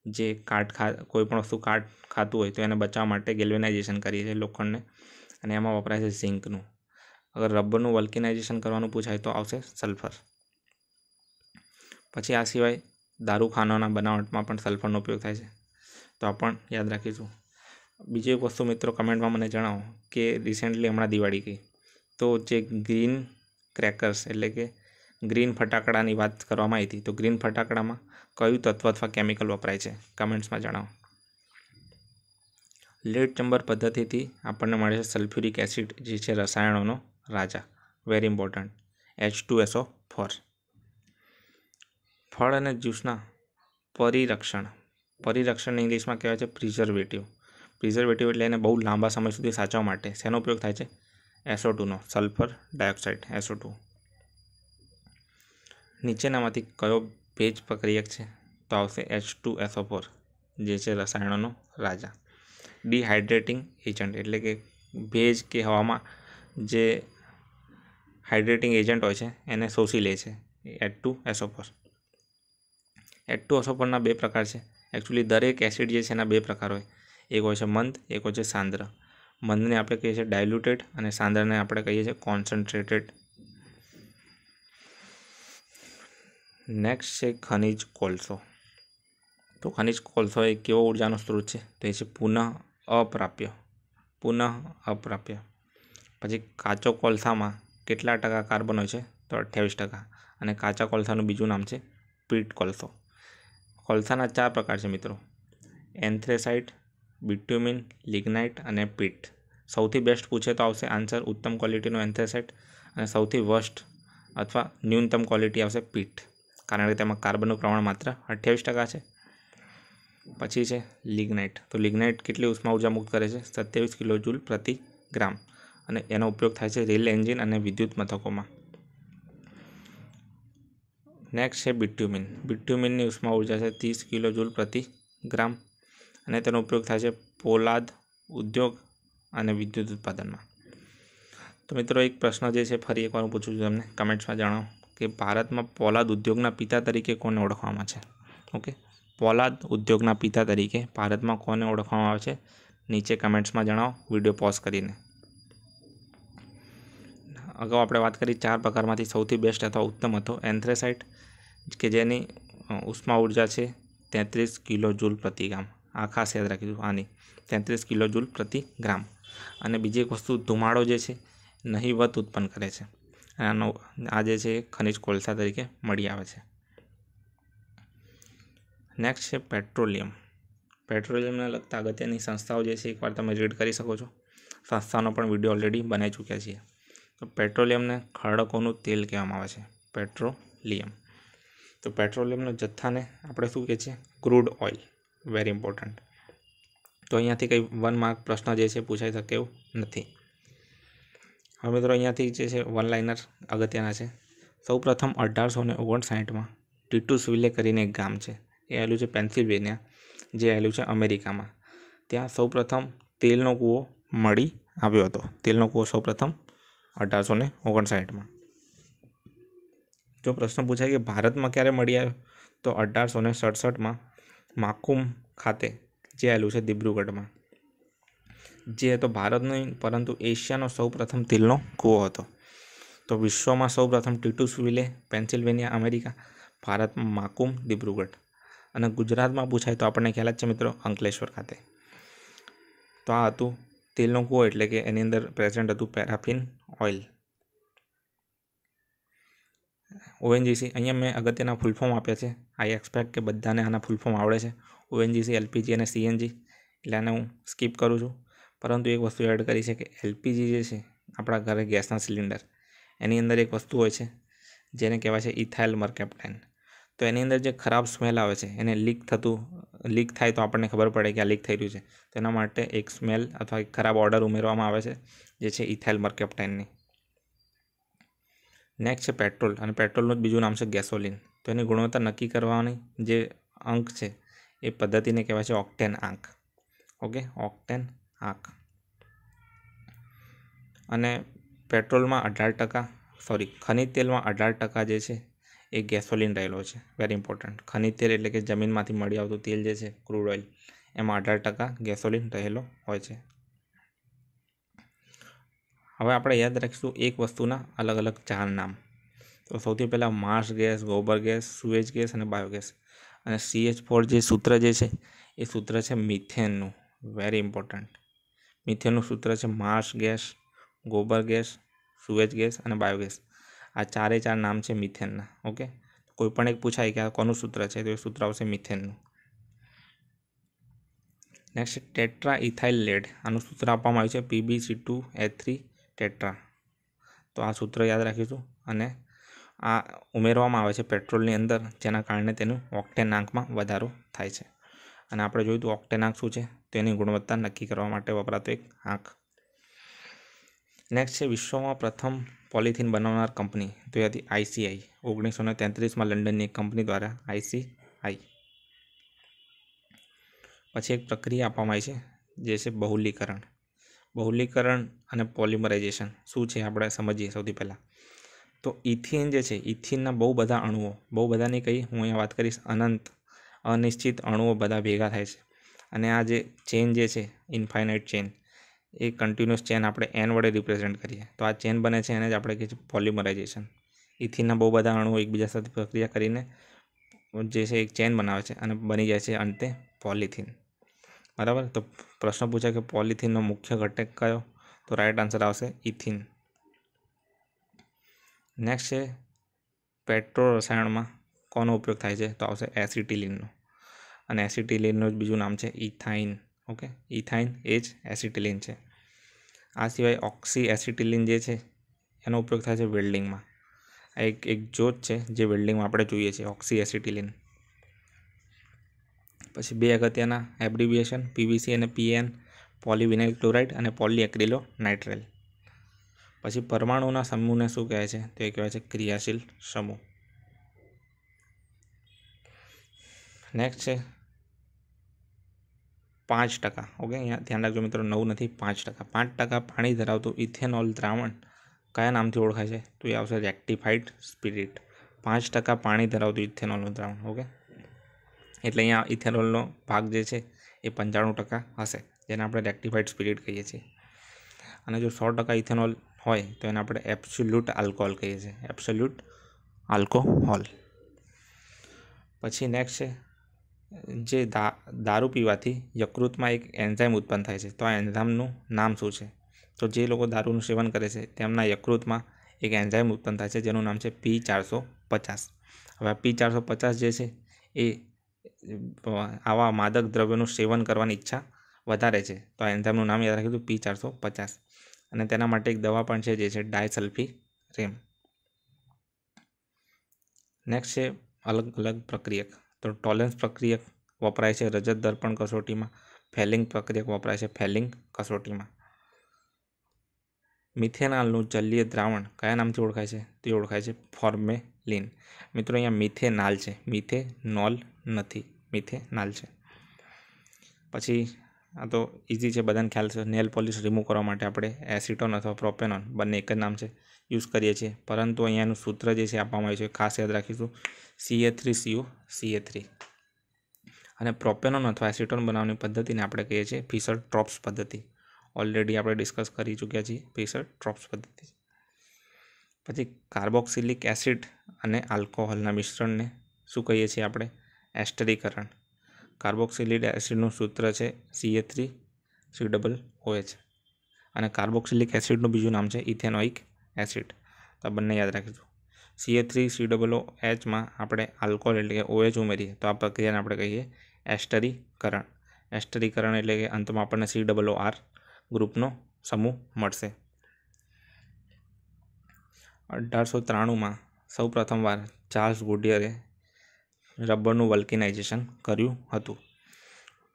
જે કાટ ખા, કોઈ પણ વસ્તુ કાટ ખાતું હોય તો એને બચાવવા માટે ગેલ્વેનાઇઝેશન કરીએ છીએ લોખંડને. અને એમાં વપરાય છે ઝિંકનું. અગર રબરનું વલ્કેનાઇઝેશન કરવાનું પૂછાય તો આવશે સલ્ફર. પછી આ સિવાય દારૂખાનાના બનાવટમાં પણ સલ્ફરનો ઉપયોગ થાય છે. તો આ પણ યાદ રાખીશું. બીજી એક વસ્તુ મિત્રો કમેન્ટમાં મને જણાવો કે રિસેન્ટલી હમણાં દિવાળી ગઈ. તો જે ગ્રીન ક્રેકર્સ એટલે કે ગ્રીન ફટાકડાની વાત કરવામાં આવી હતી. તો ગ્રીન ફટાકડામાં કયું તત્વ અથવા કેમિકલ વપરાય છે? કમેન્ટ્સમાં જણાવો. લેડ ચંબર પદ્ધતિથી આપણને મળે છે સલ્ફ્યુરિક એસિડ જે છે રસાયણોનો રાજા. Very important H two SO four ફળ અને જ્યુસના પરિરક્ષણ. પરિરક્ષણ ઇંગ્લિશમાં કહેવાય છે પ્રિઝર્વેટિવ. પ્રિઝર્વેટિવ એટલે એને બહુ લાંબા સમય સુધી સાચવવા માટે. શેનો ઉપયોગ થાય છે? એસો ટુનો સલ્ફર ડાયોક્સાઇડ એસો ટુ નીચેનામાંથી કયો ભેજ પ્રક્રિયક છે? તો આવશે એચ ટુ એસો ફોર, જે છે રસાયણોનો રાજા. ડિહાઇડ્રેટિંગ એજન્ટ, એટલે કે ભેજ કે હવામાં જે હાઇડ્રેટિંગ એજન્ટ હોય છે, એને શોષી લે છે. H two SO four H two એસોફોરના બે પ્રકાર છે. એકચ્યુઅલી દરેક એસિડ જે છે એના બે પ્રકાર હોય. એક હોય છે મંદ, એક હોય છે સાંદ્ર. મંદને આપણે કહીએ છીએ ડાયલ્યુટેડ અને સાંદ્રને આપણે કહીએ છીએ કોન્સન્ટ્રેટેડ નેક્સ્ટ છે ખનિજ કોલસો. તો ખનિજ કોલસો એ કેવો ઉર્જાનો સ્ત્રોત છે? તો એ છે પુનઃ અપ્રાપ્ય. પુનઃ અપ્રાપ્ય. પછી કાચો કોલસામાં કેટલા ટકા કાર્બન હોય છે? તો અઠ્યાવીસ ટકા. અને કાચા કોલસાનું બીજું નામ છે પીટ કોલસો. કોલસાના ચાર પ્રકાર છે મિત્રો. એન્થ્રેસાઇટ, બિટ્યુમિન, લિગ્નાઇટ અને પીટ. સૌથી બેસ્ટ પૂછે તો આવશે આન્સર ઉત્તમ ક્વોલિટીનો એન્થ્રેસાઇટ અને સૌથી વર્સ્ટ અથવા ન્યૂનતમ ક્વોલિટી આવશે પીટ. કારણ કે તેમાં કાર્બનનું પ્રમાણ માત્ર અઠ્યાવીસ ટકા છે. પછી છે લિગ્નાઇટ. તો લિગ્નાઇટ કેટલી ઉષ્મા ઊર્જા મુક્ત કરે છે? સત્યાવીસ કિલો જૂલ પ્રતિ ગ્રામ. અને એનો ઉપયોગ થાય છે રેલ એન્જિન અને વિદ્યુત મથકોમાં. નેક્સ્ટ છે બિટ્યુમિન બિટ્યુમિનની ઉષ્મા ઊર્જા છે ત્રીસ કિલો જૂલ પ્રતિ ગ્રામ અને તેનો ઉપયોગ થાય છે પોલાદ ઉદ્યોગ અને વિદ્યુત ઉત્પાદનમાં. તો મિત્રો એક પ્રશ્ન જે છે ફરી એકવાર હું પૂછું છું તમને. કમેન્ટ્સમાં જણાવો કે ભારતમાં પોલાદ ઉદ્યોગના પિતા તરીકે કોને ઓળખવામાં છે? ઓકે પોલાદ ઉદ્યોગના પિતા તરીકે ભારતમાં કોને ઓળખવામાં આવે છે? નીચે કમેન્ટ્સમાં જણાવો. વીડિયો પોઝ કરીને. અગાઉ આપણે વાત કરી ચાર પ્રકારમાંથી સૌથી બેસ્ટ અથવા ઉત્તમ હતો. એન્થ્રેસાઇટ કે જેની ઉષ્મા ઊર્જા છે તેત્રીસ કિલો જૂલ પ્રતિ ગ્રામ. આ ખાસ યાદ રાખીશું, આની. તેત્રીસ કિલો જૂલ પ્રતિ ગ્રામ. અને બીજી એક વસ્તુ, ધુમાડો જે છે, નહીવત ઉત્પન્ન કરે છે. આનો, આ જે છે, ખનિજ કોલસા તરીકે મળી આવે છે. નેક્સ્ટ છે પેટ્રોલિયમ. પેટ્રોલિયમને લગતા અગત્યની સંસ્થાઓ જે છે, એકવાર તમે રીડ કરી શકો છો. સંસ્થાનો પણ વીડિયો ઓલરેડી બનાવી ચૂક્યા છીએ. તો પેટ્રોલિયમને ખડકોનું તેલ કહેવામાં આવે છે. પેટ્રોલિયમ. તો પેટ્રોલિયમના જથ્થાને આપણે શું કહે છે? Crude oil. વેરી ઇમ્પોર્ટન્ટ તો અહીંયાથી કંઈ વન માર્ક પ્રશ્ન જે છે પૂછાઈ શકે એવું નથી. હવે મિત્રો અહીંયાથી જે છે વન લાઇનર અગત્યના છે. સૌ પ્રથમ અઢારસો ને ઓગણસાઠમાં ટીટુસવિલે કરીને એક ગામ છે. એ આવેલું છે પેન્સિલ્વેનિયા. જે આવેલું છે અમેરિકામાં. ત્યાં સૌપ્રથમ તેલનો કૂવો મળી આવ્યો હતો. તેલનો કૂવો સૌપ્રથમ અઢારસો ને ઓગણસાઠમાં. જો પ્રશ્ન પૂછાય કે ભારતમાં ક્યારે મળી આવ્યો? તો અઢારસો ને સડસઠમાં માકુમ ખાતે જે આવેલું છે દિબ્રુગઢમાં. જે હતો ભારતનો પરંતુ એશિયાનો સૌપ્રથમ તિલનો કૂવો હતો. તો વિશ્વમાં સૌપ્રથમ ટીટુસવિલે પેન્સિલ્વેનિયા, અમેરિકા ભારતમાં માકુમ દિબ્રુગઢ. અને ગુજરાતમાં પૂછાય તો આપણને ખ્યાલ જ છે મિત્રો, અંકલેશ્વર ખાતે. તો આ હતું તેલનો કૂવો એટલે કે એની અંદર પ્રેઝન્ટ હતું પેરાફિન ઓઇલ. ઓએનજીસી અહીંયા મેં અગત્યના ફૂલફોર્મ આપ્યા છે. આઈ એક્સપેક્ટ કે બધાને આના ફૂલફોર્મ આવડે છે. ઓએનજીસી, એલપીજી અને સીએનજી. એટલે આને હું સ્કીપ કરું છું. પરંતુ એક વસ્તુ એડ કરી છે કે એલપીજી જે છે, આપણા ઘરે ગેસના સિલિન્ડર એની અંદર એક વસ્તુ હોય છે, જેને કહેવાય છે ઇથાઇલ મર્કેપ્ટાઇન તો એની અંદર જે ખરાબ સ્મેલ આવે છે, એને લીક થતું લીક થાય તો આપણને ખબર પડે કે આ લીક થઈ રહ્યું છે. તેના માટે એક સ્મેલ અથવા એક ખરાબ ઓર્ડર ઉમેરવામાં આવે છે, જે છે ઇથાઇલ મર્કેપ્ટાઇનની નેક્સ્ટ છે પેટ્રોલ. અને પેટ્રોલનું જ બીજું નામ છે ગેસોલિન તો એની ગુણવત્તા નક્કી કરવાની જે અંક છે, એ પદ્ધતિને કહેવાય છે ઓક્ટેન આંક. ઓકે? ઓક્ટેન આંક. અને પેટ્રોલમાં અઢાર ટકા સોરી ખનિજ તેલમાં અઢાર ટકા જે છે, એ ગેસોલિન રહેલો છે. વેરી ઇમ્પોર્ટન્ટ ખનિજ તેલ એટલે કે જમીનમાંથી મળી આવતું તેલ જે છે ક્રૂડ ઓઇલ એમાં અઢાર ટકા ગેસોલિન રહેલો હોય છે. હવે આપણે યાદ રાખીશું એક વસ્તુના અલગ અલગ ચાર નામ. તો સૌથી પહેલાં માર્સ ગેસ, ગોબર ગેસ, સુએજ ગેસ અને બાયોગેસ. અને સીએચ ફોર જે સૂત્ર જે છે, એ સૂત્ર છે મિથેનનું. વેરી ઇમ્પોર્ટન્ટ મિથેનનું સૂત્ર છે marsh gas, gobar gas, sewage gas અને બાયોગેસ. આ ચારે ચાર નામ છે મિથેનના. ઓકે કોઈ પણ એક પૂછાય કે આ કોનું સૂત્ર છે, તો એ સૂત્ર આવશે મિથેનનું. નેક્સ્ટ ટેટ્રા ઇથાઇલ લેડ આનું સૂત્ર આપવામાં આવ્યું છે PBC two H three tetra. તો આ સૂત્ર યાદ રાખીશું અને આ ઉમેરવામાં આવે છે પેટ્રોલની અંદર, જેના કારણે તેનું ઓક્ટેનાંકમાં વધારો થાય છે. અને આપણે જોયું હતું ઓક્ટેનાંક શું છે? તેની ગુણવત્તા નક્કી કરવા માટે વપરાતો એક આંક. નેક્સ્ટ છે, વિશ્વમાં પ્રથમ પોલિથીન બનાવનાર કંપની, તો એ હતી આઈસીઆઈ ઓગણીસો ને તેત્રીસમાં લંડનની કંપની દ્વારા આઈસીઆઈ પછી એક પ્રક્રિયા આપવામાં આવી છે, જે છે બહુલીકરણ. બહુલીકરણ અને પોલિમરાઇઝેશન શું છે આપણે સમજીએ સૌથી પહેલાં? તો ઇથિન જે છે, ઇથિનના બહુ બધા અણુઓ, બહુ બધાની કહી હું અહીંયા વાત કરીશ, અનંત, અનિશ્ચિત અણુઓ બધા ભેગા થાય છે. અને આ જે ચેન જે છે, ઇન્ફાઇનાઇટ ચેન, એ કન્ટિન્યુઅસ ચેન આપણે એન વડે રિપ્રેઝેન્ટ કરીએ. તો આ ચેન બને છે, એને જ આપણે કહીએ છીએ પોલિમરાઇઝેશન. ઇથિનના બહુ બધા અણુઓ એકબીજા સાથે પ્રક્રિયા કરીને જે છે, એક ચેન બનાવે છે અને બની જાય છે અંતે પોલિથીન. બરાબર? તો પ્રશ્ન પૂછાય કે પોલિથીનનો મુખ્ય ઘટક કયો? તો રાઈટ આન્સર આવશે ઇથિન નેક્સ્ટ છે પેટ્રો રસાયણમાં કોનો ઉપયોગ થાય છે? તો આવશે એસિટિલિનનો. અને એસિટિલિનનું જ બીજું નામ છે ઇથાઇન ઓકે? ઇથાઇન એ જ એસિટિલિન છે. આ સિવાય ઓક્સી એસિટિલિન જે છે, એનો ઉપયોગ થાય છે વેલ્ડિંગમાં. આ એક એક જોત છે જે વેલ્ડિંગમાં આપણે જોઈએ છીએ ઓક્સી એસિટિલિન પછી બે અગત્યના, એબ્રિવિએશન, પીવીસી અને પીએન, પોલીવિનાઇલ ક્લોરાઇડ અને પોલીએક્રિલો નાઇટ્રેલ. પછી પરમાણુના સમૂહને શું કહે છે? તે કહેવાય છે ક્રિયાશીલ સમૂહ. નેક્સ્ટ છે પાંચ ટકા. ઓકે અહીંયા ધ્યાન રાખજો મિત્રો, નવ નથી, પાંચ ટકા. પાંચ ટકા પાણી ધરાવતું ઇથેનોલ દ્રાવણ કયા નામથી ઓળખાય છે? તો એ આવશે રેક્ટિફાઈડ સ્પિરિટ. પાંચ ટકા પાણી ધરાવતું ઇથેનોલનું દ્રાવણ. ઓકે એટલે અહીંયા ઇથેનોલનો ભાગ જે છે એ પંચાણું ટકા હશે, જેને આપણે રેક્ટિફાઈડ સ્પિરિટ કહીએ છીએ. અને જો સો ટકા ઇથેનોલ હોય, તો એને આપણે એબ્સોલ્યુટ આલ્કોહોલ કહીએ છીએ. Absolute alcohol. પછી નેક્સ્ટ છે, જે દારૂ પીવાથી યકૃતમાં એક એન્ઝાઇમ ઉત્પન્ન થાય છે. તો આ એન્ઝાઇમનું નામ શું છે? તો જે લોકો દારૂનું સેવન કરે છે, તેમના યકૃતમાં એક એન્ઝાઇમ ઉત્પન્ન થાય છે, જેનું નામ છે પી ચારસો પચાસ. હવે આ પી ચારસો પચાસ જે છે, એ આવા માદક દ્રવ્યોનું સેવન કરવાની ઈચ્છા વધારે છે. તો એન્ઝાઇમનું નામ યાદ રાખ્યું હતું પી ચારસો પચાસ. અને તેના માટે એક દવા પણ છે જે છે ડાયસલ્ફી રેમ નેક્સ્ટ છે અલગ અલગ પ્રક્રિયક. તો ટોલેન્સ પ્રક્રિયક વપરાય છે રજત દર્પણ કસોટીમાં. ફેલિંગ પ્રક્રિયક વપરાય છે ફેલિંગ કસોટીમાં. મિથેનાલનું જલીય દ્રાવણ કયા નામથી ઓળખાય છે? તે ઓળખાય છે ફોર્મેલિન મિત્રો, અહીંયા મિથેનાલ છે. મિથેનોલ નથી. મિથેનાલ છે. પછી આ તો ઇઝી છે બધાને ખ્યાલ છે. નેલ પોલિશ રિમૂવ કરવા માટે આપણે એસિટોન અથવા પ્રોપેનોન બંને એક જ નામ છે યુઝ કરીએ છીએ. પરંતુ અહીંયાનું સૂત્ર જે છે આપવામાં આવ્યું છે. ખાસ યાદ રાખીશું. CH three CO CH three અને પ્રોપેનોન અથવા એસિટોન બનાવવાની પદ્ધતિને આપણે કહીએ છીએ ફિશર ટ્રોપ્સ પદ્ધતિ. ઓલરેડી આપણે ડિસ્કસ કરી ચૂક્યા છીએ ફિશર ટ્રોપ્સ પદ્ધતિ. પછી કાર્બોક્સિલિક એસિડ અને આલ્કોહોલના મિશ્રણને શું કહીએ છીએ આપણે? એસ્ટરીકરણ. કાર્બોક્સિલિક એસિડનું સૂત્ર છે CA three C double OH અને કાર્બોક્સિલિક એસિડનું બીજું નામ છે ઇથેનોઇક એસિડ. તો બંને યાદ રાખીશું CA three C double O એચમાં આપણે આલ્કોહોલ એટલે કે ઓએચ ઉમેરીએ. તો આ પ્રક્રિયાને આપણે કહીએ એસ્ટરીકરણ. એસ્ટરીકરણ એટલે કે અંતમાં આપણને સી ડબલ ઓ આર ગ્રુપનો સમૂહ મળશે. અઢારસો ત્રાણુંમાં સૌ પ્રથમવાર ચાર્લ્સ ગુડિયરે રબરનું વલ્કેનાઇઝેશન કર્યું હતું.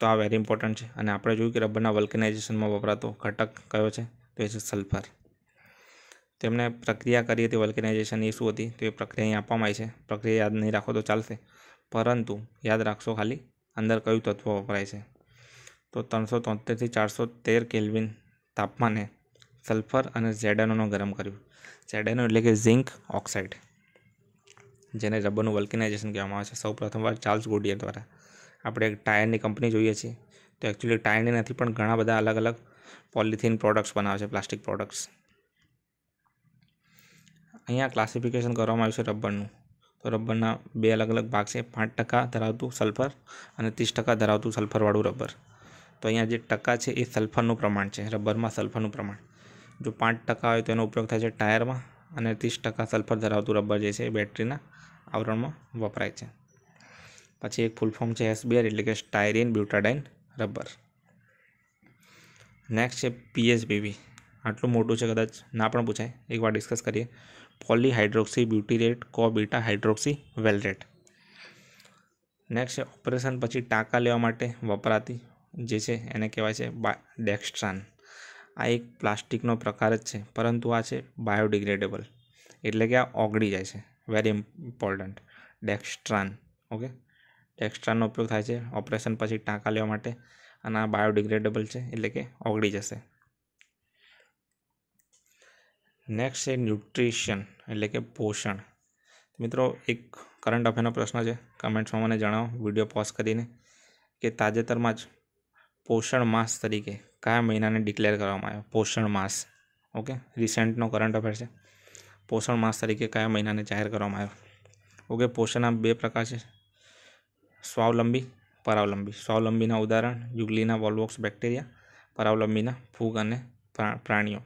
તો આ વેરી ઇમ્પોર્ટન્ટ છે. અને આપણે જોયું કે રબરના વલ્કેનાઇઝેશનમાં વપરાતો ઘટક કયો છે? તો એ છે સલ્ફર. તેમણે પ્રક્રિયા કરી હતી વલ્કેનાઇઝેશન એ શું હતી? તો એ પ્રક્રિયા અહીં આપવામાં આવી છે. પ્રક્રિયા યાદ નહીં રાખો તો ચાલશે. પરંતુ યાદ રાખશો ખાલી, અંદર કયું તત્વ વપરાય છે? તો ત્રણસો તોતેરથી ચારસો તેર કેલ્વિન તાપમાને સલ્ફર અને ઝેડાનોનો ગરમ કર્યું. ઝેડાનો એટલે કે ઝિંક ઓક્સાઇડ જેને રબરનું વલ્કેનાઇઝેશન કહેવામાં આવે છે. સૌ પ્રથમવાર ચાર્લ્સ ગોડિયર દ્વારા. આપણે એક ટાયરની કંપની જોઈએ છીએ, તો એકચ્યુઅલી ટાયરની નથી, પણ ઘણા બધા અલગ અલગ પોલિથીન પ્રોડક્ટ્સ બનાવે છે પ્લાસ્ટિક પ્રોડક્ટ્સ અહીંયા ક્લાસિફિકેશન કરવામાં આવ્યું છે રબરનું. તો રબરના બે અલગ અલગ ભાગ છે. પાંચ ટકા ધરાવતું સલ્ફર અને ત્રીસ ટકા ધરાવતું સલ્ફરવાળું રબર. તો અહીંયા જે ટકા છે એ સલ્ફરનું પ્રમાણ છે, રબરમાં સલ્ફરનું પ્રમાણ. જો પાંચ ટકા હોય તો એનો ઉપયોગ થાય છે ટાયરમાં અને ત્રીસ ટકા સલ્ફર ધરાવતું રબર જે છે એ બેટરીના આવરણમાં વપરાય છે. પછી એક ફૂલ ફોર્મ છે એસબીઆર એટલે કે સ્ટાયરીન બ્યુટાડાઇન રબર. નેક્સ્ટ છે પીએસબીવી આટલું મોટું છે કદાચ ના પણ પૂછાય. એકવાર ડિસ્કસ કરીએ. Polyhydroxy butyrate co beta hydroxy valerate next છે ઓપરેશન પછી ટાંકા લેવા માટે વપરાતી જે છે એને કહેવાય છે ડેક્સ્ટ્રાન આ એક પ્લાસ્ટિકનો પ્રકાર જ છે, પરંતુ આ છે બાયોડિગ્રેડેબલ. એટલે કે આ ઓગળી જાય છે. વેરી ઇમ્પોર્ટન્ટ ડેક્સ્ટ્રાન ઓકે ડેક્સ્ટ્રાનનો ઉપયોગ થાય છે ઓપરેશન પછી ટાંકા લેવા માટે અને આ બાયોડિગ્રેડેબલ છે એટલે કે ઓગળી જશે. નેક્સ્ટ છે ન્યુટ્રિશન, એટલે કે પોષણ. મિત્રો, એક કરંટ અફેરનો પ્રશ્ન છે. કમેન્ટ્સમાં મને જણાવો. વીડિયો પોઝ કરીને કે તાજેતરમાં જ પોષણ માસ તરીકે કયા મહિનાને ડિક્લેર કરવામાં આવ્યો? પોષણ માસ. ઓકે? રિસેન્ટનો કરંટ અફેર છે. પોષણ માસ તરીકે કયા મહિનાને જાહેર કરવામાં આવ્યો? ઓકે, પોષણના બે પ્રકાર છે. સ્વાવલંબી, પરાવલંબી. સ્વાવલંબીના ઉદાહરણ, યુગલીના વોલ્વોક્સ બેક્ટેરિયા, પરાવલંબીના ફૂગ અને પ્રાણીઓ.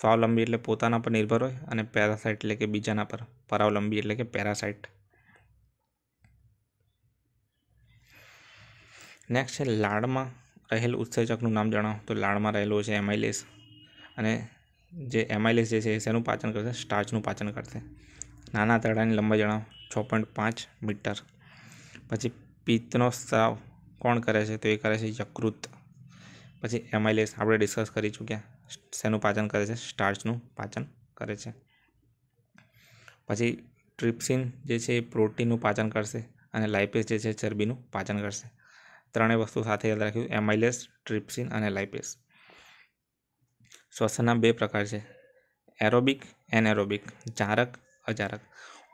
સ્વાવલંબી એટલે પોતાના પર નિર્ભર હોય અને પેરાસાઇટ એટલે કે બીજાના પર. પરાવલંબી એટલે કે પેરાસાઇટ. નેક્સ્ટ છે લાળમાં રહેલ ઉત્સર્જકનું નામ જણાવો. તો લાળમાં રહેલું છે એમાઇલેસ. અને જે એમાઇલેસ જે છે શેનું પાચન કરશે? સ્ટાર્ચનું પાચન કરશે. નાના તળાની લંબાઈ જણાવો. છ પોઈન્ટ પાંચ મીટર. પછી પિત્તનો સ્ત્રાવ કોણ કરે છે? તો એ કરે છે યકૃત. પછી એમાઇલેસ આપણે ડિસ્કસ કરી ચૂક્યા. શેનું પાચન કરે છે? સ્ટાર્ચનું પાચન કરે છે. પછી ટ્રિપ્સિન જે છે એ પ્રોટીનનું પાચન કરશે અને લાઇપેસ જે છે ચરબીનું પાચન કરશે. ત્રણેય વસ્તુ સાથે યાદ રાખ્યું, એમાઇલેસ, ટ્રિપ્સિન અને લાઇપેસ. શ્વસનના બે પ્રકાર છે. Aerobic anaerobic જારક, અજારક.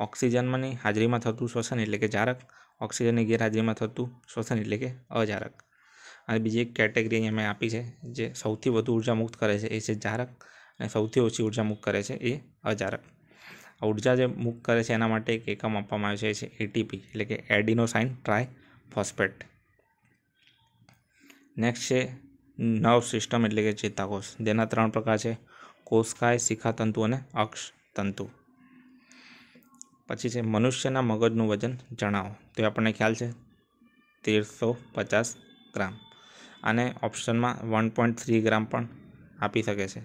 ઓક્સિજનમાંની હાજરીમાં થતું શ્વસન એટલે કે જારક, ઓક્સિજનની ગેરહાજરીમાં થતું શ્વસન એટલે કે અજારક. અને બીજી એક કેટેગરી અહીંયા મેં આપી છે, જે સૌથી વધુ ઊર્જા મુક્ત કરે છે એ છે જારક અને સૌથી ઓછી ઊર્જા મુક્ત કરે છે એ અજારક. ઊર્જા જે મુક્ત કરે છે એના માટે એક એકમ આપવામાં આવ્યો છે, એ છે એટીપી એટલે કે એડિનોસાઇન ટ્રાય ફોસ્ફેટ નેક્સ્ટ છે નર્વ સિસ્ટમ એટલે કે ચેતાકોષ. જેના ત્રણ પ્રકાર છે, કોષકાય, શિખાતંતુ અને અક્ષ તંતુ પછી છે, મનુષ્યના મગજનું વજન જણાવો. તો આપણને ખ્યાલ છે, તેરસો પચાસ ગ્રામ. આને ઓપ્શનમાં વન પોઈન્ટ થ્રી ગ્રામ પણ આપી શકે છે.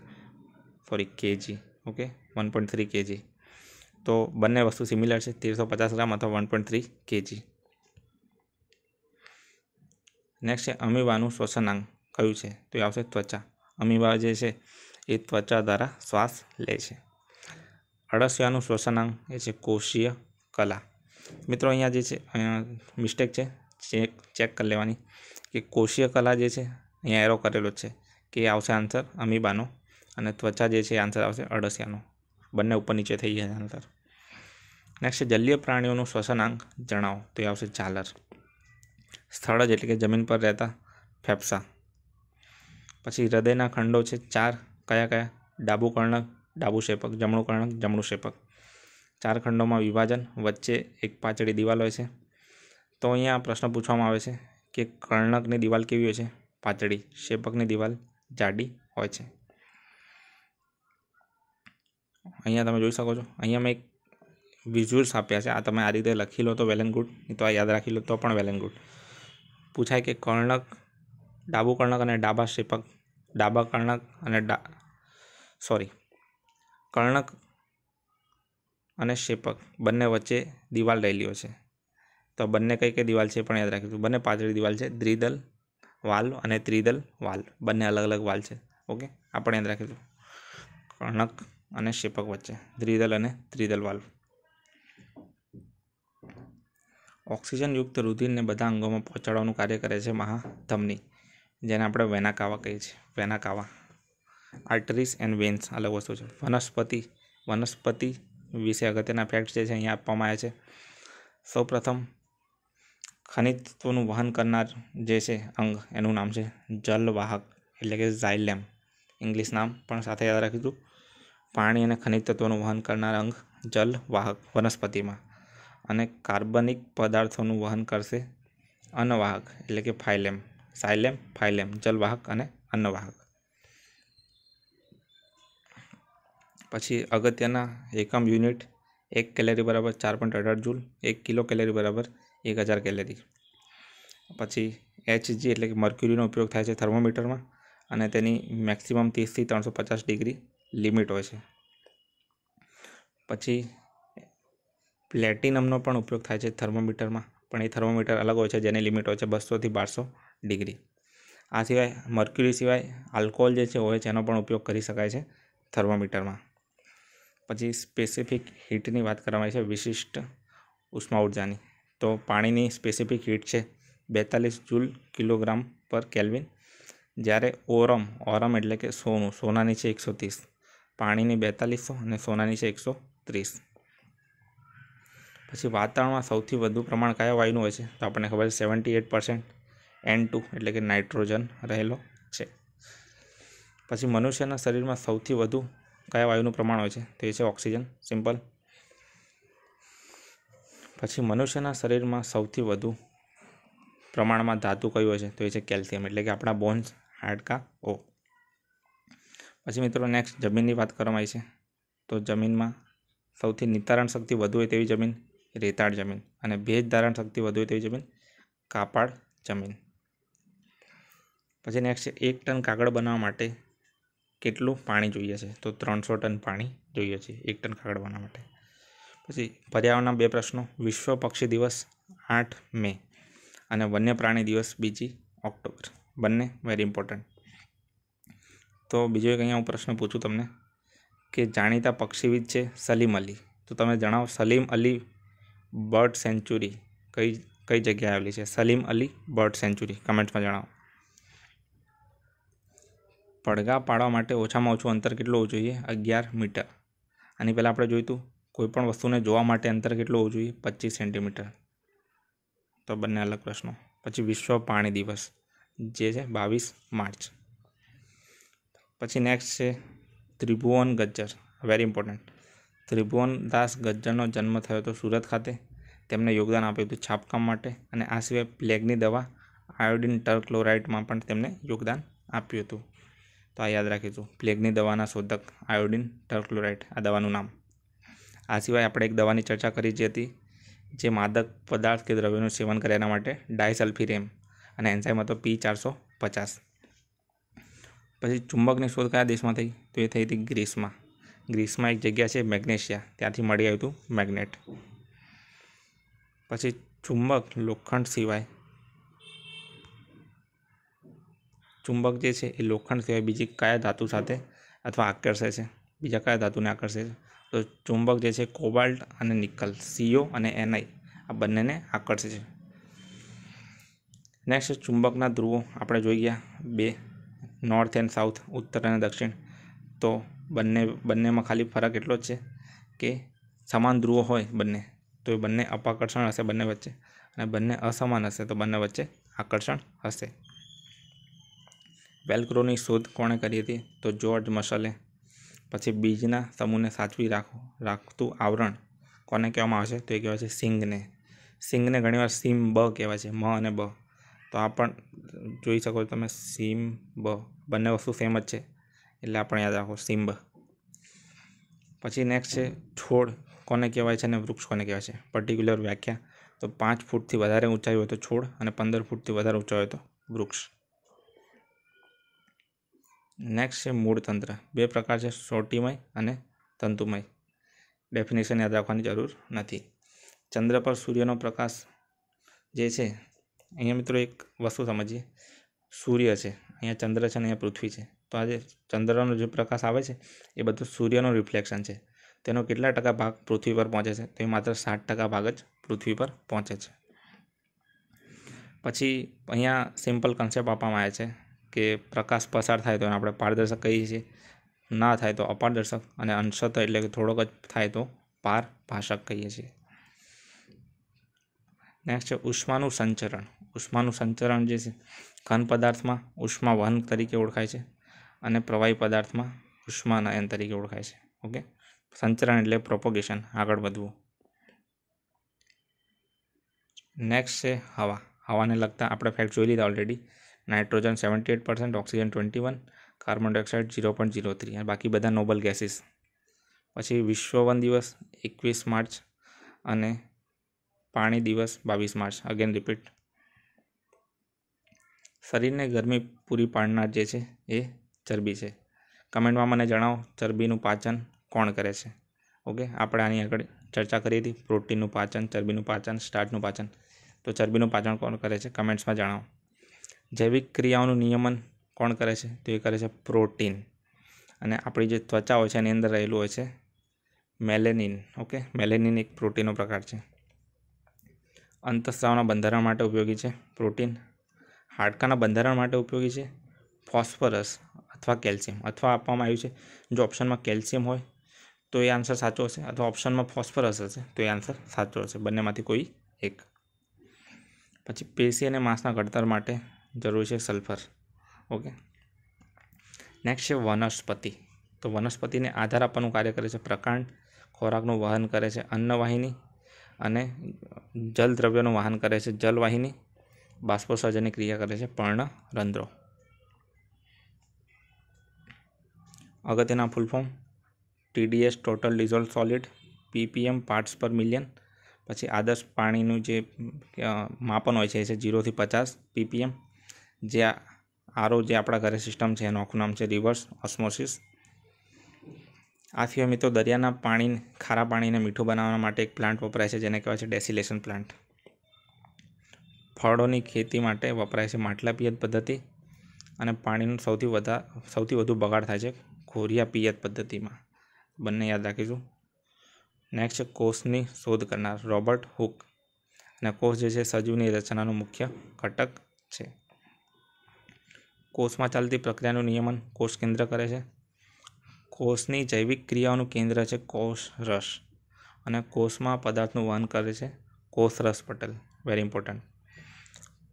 Sorry KG okay one point three KG તો બંને વસ્તુ સિમિલર છે, તેરસો પચાસ ગ્રામ અથવા one point three KG next છે, અમીબાનું શ્વસનાંગ. કયું છે? તો એ આવશે ત્વચા. અમીબા જે છે, એ ત્વચા દ્વારા શ્વાસ લે છે. અળસિયાનું શ્વસનાંગ એ છે કોષીય કલા. મિત્રો, અહીંયા જે છે મિસ્ટેક છે ચેક ચેક કરી લેવાની કે કોષીય કલા જે છે, અહીંયા એરો કરેલો છે કે આવશે આન્સર અમીબાનો અને ત્વચા જે છે આન્સર આવશે અળસિયાનો. બંને ઉપર નીચે થઈ ગયા આન્સર નેક્સ્ટ જલીય પ્રાણીઓનું શ્વસનાંગ જણાવો. તો એ આવશે ઝાલર. સ્થળ જ એટલે કે જમીન પર રહેતા ફેફસા. પછી હૃદયના ખંડો છે ચાર. કયા કયા? ડાબુ કર્ણક, ડાબુ શેપક, જમણું કર્ણક, જમણું શેપક. ચાર ખંડોમાં વિભાજન. વચ્ચે એક પાછળી દિવાલ હોય છે. તો અહીંયા પ્રશ્ન પૂછવામાં આવે છે કે કર્ણકની દિવાલ કેવી હોય છે? પાતળી. શેપકની દિવાલ જાડી હોય છે. અહીંયા તમે જોઈ શકો છો. અહીંયા મેં એક વિઝ્યુઅલ્સ આપ્યા છે. આ તમે આ રીતે લખી લો તો વેલ એન્ડ ગુડ તો આ યાદ રાખી લો તો પણ વેલ ગુડ. પૂછાય કે કર્ણક, ડાબુ કર્ણક અને ડાબા શેપક ડાબા કર્ણક અને ડા સોરી કર્ણક અને શેપક બંને વચ્ચે દિવાલ રહેલીઓ છે. તો બંને કઈ કઈ દિવાલ છે પણ યાદ રાખીશું. બંને પાતળી દિવાલ છે, દ્વિદલ વાલ અને ત્રિદલ વાલ. બંને અલગ અલગ વાલ છે. ઓકે? આપણે યાદ રાખીશું. કર્ણક અને શેપક વચ્ચે, દ્વિદલ અને ત્રિદલ વાલ. ઓક્સિજનયુક્ત રુધિરને બધા અંગોમાં પહોંચાડવાનું કાર્ય કરે છે મહાધમની, જેને આપણે વેનાકાવા કહીએ છીએ. વેનાકાવા આર્ટરીસ એન્ડ વેન્સ, અલગ વસ્તુ છે. વનસ્પતિ વનસ્પતિ વિશે અગત્યના ફેક્ટ જે છે અહીંયા આપવામાં આવ્યા છે. સૌપ્રથમ ખનિજ તત્વોનું વહન કરનાર જે છે અંગ, એનું નામ છે જલવાહક, એટલે કે ઝાયલેમ ઇંગ્લિશ નામ પણ સાથે યાદ રાખીશું. પાણી અને ખનિજ તત્વોનું વહન કરનાર અંગ જલવાહક વનસ્પતિમાં. અને કાર્બનિક પદાર્થોનું વહન કરશે અન્નવાહક, એટલે કે ફાઇલેમ. સાયલેમ ફાઇલેમ, જલવાહક અને અન્નવાહક. પછી અગત્યના એકમ યુનિટ, એક કેલેરી બરાબર ચાર પોઈન્ટ અઢાર જૂલ, એક કિલો કેલેરી બરાબર એક હજાર કેલેરી. પછી એચજી એટલે કે મર્ક્યુરીનો ઉપયોગ થાય છે થર્મોમીટરમાં અને તેની મેક્સિમમ ત્રીસથી ત્રણસો પચાસ ડિગ્રી લિમિટ હોય છે. પછી પ્લેટિનમનો પણ ઉપયોગ થાય છે થર્મોમીટરમાં, પણ એ થર્મોમીટર અલગ હોય છે, જેની લિમિટ હોય છે બસોથી બારસો ડિગ્રી. આ સિવાય મર્ક્યુરી સિવાય આલ્કોહોલ જે છે હોય છે એનો પણ ઉપયોગ કરી શકાય છે થર્મોમીટરમાં. પછી સ્પેસિફિક હીટની વાત કરવામાં આવી છે વિશિષ્ટ ઉષ્મા ઉર્જાની તો પાણીની સ્પેસિફિક હીટ છે બેતાલીસ જૂલ કિલોગ્રામ પર કેલ્વિન. જ્યારે ઓરમ ઓરમ એટલે કે સોનું, સોનાની છે એકસો ત્રીસ. પાણીની બેતાલીસો અને સોનાની છે એકસો ત્રીસ. પછી વાતાવરણમાં સૌથી વધુ પ્રમાણ કયા વાયુનું હોય છે? તો આપણને ખબર છે seventy eight percent N two એટલે કે નાઇટ્રોજન રહેલો છે. પછી મનુષ્યના શરીરમાં સૌથી વધુ કયા વાયુનું પ્રમાણ હોય છે? તો એ છે ઓક્સિજન. સિમ્પલ. પછી મનુષ્યના શરીરમાં સૌથી વધુ પ્રમાણમાં ધાતુ કયું હોય છે? તો એ છે કેલ્શિયમ એટલે કે આપણા બોન્સ, હાડકા, ઓ. પછી મિત્રો નેક્સ્ટ જમીનની વાત કરવામાં આવી છે. તો જમીનમાં સૌથી નિતારણ શક્તિ વધુ હોય તેવી જમીન રેતાળ જમીન અને ભેજ ધારણ શક્તિ વધુ તેવી જમીન કાપાળ જમીન. પછી નેક્સ્ટ એક ટન કાગળ બનાવવા માટે કેટલું પાણી જોઈએ છે? તો ત્રણસો ટન પાણી જોઈએ છે એક ટન કાગળ બનાવવા માટે. પછી પર્યાવરણના બે પ્રશ્નો. વિશ્વ પક્ષી દિવસ આઠ મે અને વન્ય પ્રાણી દિવસ બીજી ઓક્ટોબર. બંને વેરી ઇમ્પોર્ટન્ટ તો બીજો એક અહીંયા હું પ્રશ્ન પૂછું તમને કે જાણીતા પક્ષીવિદ છે સલીમ અલી. તો તમે જણાવો સલીમ અલી બર્ડ સેન્ચુરી કઈ કઈ જગ્યાએ આવેલી છે? સલીમ અલી બર્ડ સેન્ચુરી કમેન્ટ્સમાં જણાવો. પડઘા પાડવા માટે ઓછામાં ઓછું અંતર કેટલું હોવું જોઈએ? અગિયાર મીટર. આની પહેલાં આપણે જોયું હતું કોઈપણ વસ્તુને જોવા માટે અંતર કેટલું હોવું જોઈએ? પચીસ સેન્ટીમીટર. તો બંને અલગ પ્રશ્નો. પછી વિશ્વ પાણી દિવસ, જે છે બાવીસ માર્ચ. પછી નેક્સ્ટ છે, ત્રિભુવન ગજ્જર વેરી ઇમ્પોર્ટન્ટ ત્રિભુવન દાસ ગજ્જરનો જન્મ થયો હતો સુરત ખાતે. તેમને યોગદાન આપ્યું હતું છાપકામ માટે અને આ સિવાય પ્લેગની દવા, આયોડિન ટર્કલોરાઇડમાં પણ તેમને યોગદાન આપ્યું હતું. તો આ યાદ રાખીશું, પ્લેગની દવાના શોધક આયોડિન ટર્કલોરાઇડ આ દવાનું નામ. આ સિવાય આપણે એક દવાની ચર્ચા કરી જે હતી, જે માદક પદાર્થ કે દ્રવ્યનું સેવન કરે એના માટે ડાયસલ્ફીરેમ અને એન્ઝાઇમ હતો પી ચારસો પચાસ. પછી ચુંબકની શોધ કયા દેશમાં થઈ? તો એ થઈ હતી ગ્રીસમાં. ગ્રીસમાં એક જગ્યા છે મેગ્નેશિયા. ત્યાંથી મળી આવ્યું હતું મેગ્નેટ. પછી ચુંબક, લોખંડ સિવાય. ચુંબક જે છે એ લોખંડ સિવાય બીજી કયા ધાતુ સાથે અથવા આકર્ષે છે? બીજા કયા ધાતુને આકર્ષે છે? તો ચુંબક જે છે કોબાલ્ટ અને નિકલ, સીઓ અને એનઆઈ આ બંનેને આકર્ષે છે. નેક્સ્ટ ચુંબકના ધ્રુવો આપણે જોઈ ગયા. બે નોર્થ એન્ડ સાઉથ ઉત્તર અને દક્ષિણ. તો બંને, બંનેમાં ખાલી ફરક એટલો જ છે કે સમાન ધ્રુવો હોય બંને, તો એ બંને અપાકર્ષણ હશે બંને વચ્ચે અને બંને અસમાન હશે તો બંને વચ્ચે આકર્ષણ હશે. વેલક્રોની શોધ કોણે કરી હતી? તો જોર્જ મસલે પછી બીજના સમૂહને સાચવી રાખો, રાખતું આવરણ કોને કહેવામાં આવશે તો એ કહેવાય છે સિંગને. સિંગને ઘણીવાર સીમ બ કહેવાય છે, મ અને બ. તો આ પણ જોઈ શકો છો તમે, સીમ, બ. બંને વસ્તુ સેમ જ છે. એટલે આપણે યાદ રાખો સિમ્બ પછી નેક્સ્ટ છે, છોડ. કોને કહેવાય છે અને વૃક્ષ કોને કહેવાય છે? પર્ટિક્યુલર વ્યાખ્યા. તો પાંચ ફૂટથી વધારે ઊંચાઈ હોય તો છોડ અને પંદર ફૂટથી વધારે ઊંચાઈ હોય તો વૃક્ષ. નેક્સ્ટ છે, મૂળતંત્ર. બે પ્રકાર છે, સોટીમય અને તંતુમય. ડેફિનેશન યાદ રાખવાની જરૂર નથી. ચંદ્ર પર સૂર્યનો પ્રકાશ જે છે, અહીંયા મિત્રો એક વસ્તુ સમજીએ. સૂર્ય છે, અહીંયા ચંદ્ર છે અને અહીંયા પૃથ્વી છે. તો આજે ચંદ્રનો જે પ્રકાશ આવે છે, એ બધું સૂર્યનું રિફ્લેક્શન છે. તેનો કેટલા ટકા ભાગ પૃથ્વી પર પહોંચે છે? તો એ માત્ર સાત ટકા ભાગ જ પૃથ્વી પર પહોંચે છે. પછી અહીંયા સિમ્પલ કન્સેપ્ટ આપવામાં આવે છે કે પ્રકાશ પસાર થાય તો એને આપણે પારદર્શક કહીએ છીએ. ના થાય તો અપારદર્શક અને અંશત એટલે કે થોડોક જ થાય તો પારભાષક કહીએ છીએ. નેક્સ્ટ છે ઉષ્માનું સંચરણ. ઉષ્માનું સંચરણ જે છે, ઘન પદાર્થમાં ઉષ્મા વહન તરીકે ઓળખાય છે. અને પ્રવાહી પદાર્થમાં ઉષ્માનયન તરીકે ઓળખાય છે. ઓકે? સંચરણ એટલે પ્રોપોગેશન આગળ વધવું. નેક્સ્ટ છે હવા. હવાને લગતા આપણે ફેક્ટ જોઈ લીધા already nitrogen seventy eight percent oxygen twenty one carbon dioxide zero point zero three અને બાકી બધા નોબલ ગેસીસ પછી વિશ્વ વન દિવસ એકવીસ માર્ચ અને પાણી દિવસ બાવીસ માર્ચ. અગેન રિપીટ શરીરને ગરમી પૂરી પાડનાર જે છે એ ચરબી છે. કમેન્ટમાં મને જણાવો, ચરબીનું પાચન કોણ કરે છે? ઓકે, આપણે આની આગળ ચર્ચા કરી હતી, પ્રોટીનનું પાચન, ચરબીનું પાચન, સ્ટાર્ચનું પાચન. તો ચરબીનું પાચન કોણ કરે છે? કમેન્ટ્સમાં જણાવો. જૈવિક ક્રિયાઓનું નિયમન કોણ કરે છે? તો એ કરે છે પ્રોટીન. અને આપણી જે ત્વચા હોય છે, એની અંદર રહેલું હોય છે મેલેનિન. ઓકે, મેલેનિન એક પ્રોટીનનો પ્રકાર છે. અંતઃસ્રાવના બંધારણ માટે ઉપયોગી છે પ્રોટીન. હાડકાના બંધારણ માટે ઉપયોગી છે ફોસ્ફરસ. અથવા કેલ્શિયમ, અથવા આપવામાં આવ્યું છે. જો ઓપ્શનમાં કેલ્શિયમ હોય, તો એ આન્સર સાચો હશે. અથવા ઓપ્શનમાં ફોસ્ફરસ હશે, તો એ આન્સર સાચો હશે. બંનેમાંથી કોઈ એક. પછી પેશી અને માંસના ઘડતર માટે જરૂરી છે સલ્ફર. ઓકે. નેક્સ્ટ છે વનસ્પતિ. તો વનસ્પતિને આધાર આપવાનું કાર્ય કરે છે. પ્રકાંડ ખોરાકનું વહન કરે છે અન્નવાહિની અને જલદ્રવ્યોનું વહન કરે છે જલવાહિની. બાષ્પોસર્જનની ક્રિયા કરે છે પર્ણરંધ્રો. અગત્યના full form. TDS total dissolve solid. PPM parts per million. પછી આદર્શ પાણીનું જે માપન હોય છે, એ છે જીરોથી પચાસ પીપીએમ. જે આરો જે આપણા ઘરે સિસ્ટમ છે, એનું આખું નામ છે રિવર્સ ઓસ્મોસિસ. આ સિવાય મિત્રો, દરિયાના પાણી, ખારા પાણીને મીઠું બનાવવા માટે એક પ્લાન્ટ વપરાય છે, જેને કહેવાય છે ડેસિલેશન પ્લાન્ટ. ફળોની ખેતી માટે વપરાય છે માટલા પિયત પદ્ધતિ. અને પાણીનું સૌથી વધા, સૌથી વધુ બગાડ થાય છે ખોરિયા પિયત પદ્ધતિમાં. બંને યાદ રાખીશું. નેક્સ્ટ કોષની શોધ કરનાર રોબર્ટ હુક. અને કોષ જે છે, સજીવની રચનાનું મુખ્ય ઘટક છે. કોષમાં ચાલતી પ્રક્રિયાનું નિયમન કોષ કેન્દ્ર કરે છે. કોષની જૈવિક ક્રિયાઓનું કેન્દ્ર છે કોષ રસ. અને કોષમાં પદાર્થનું વહન કરે છે કોષ રસ પટલ. વેરી ઇમ્પોર્ટન્ટ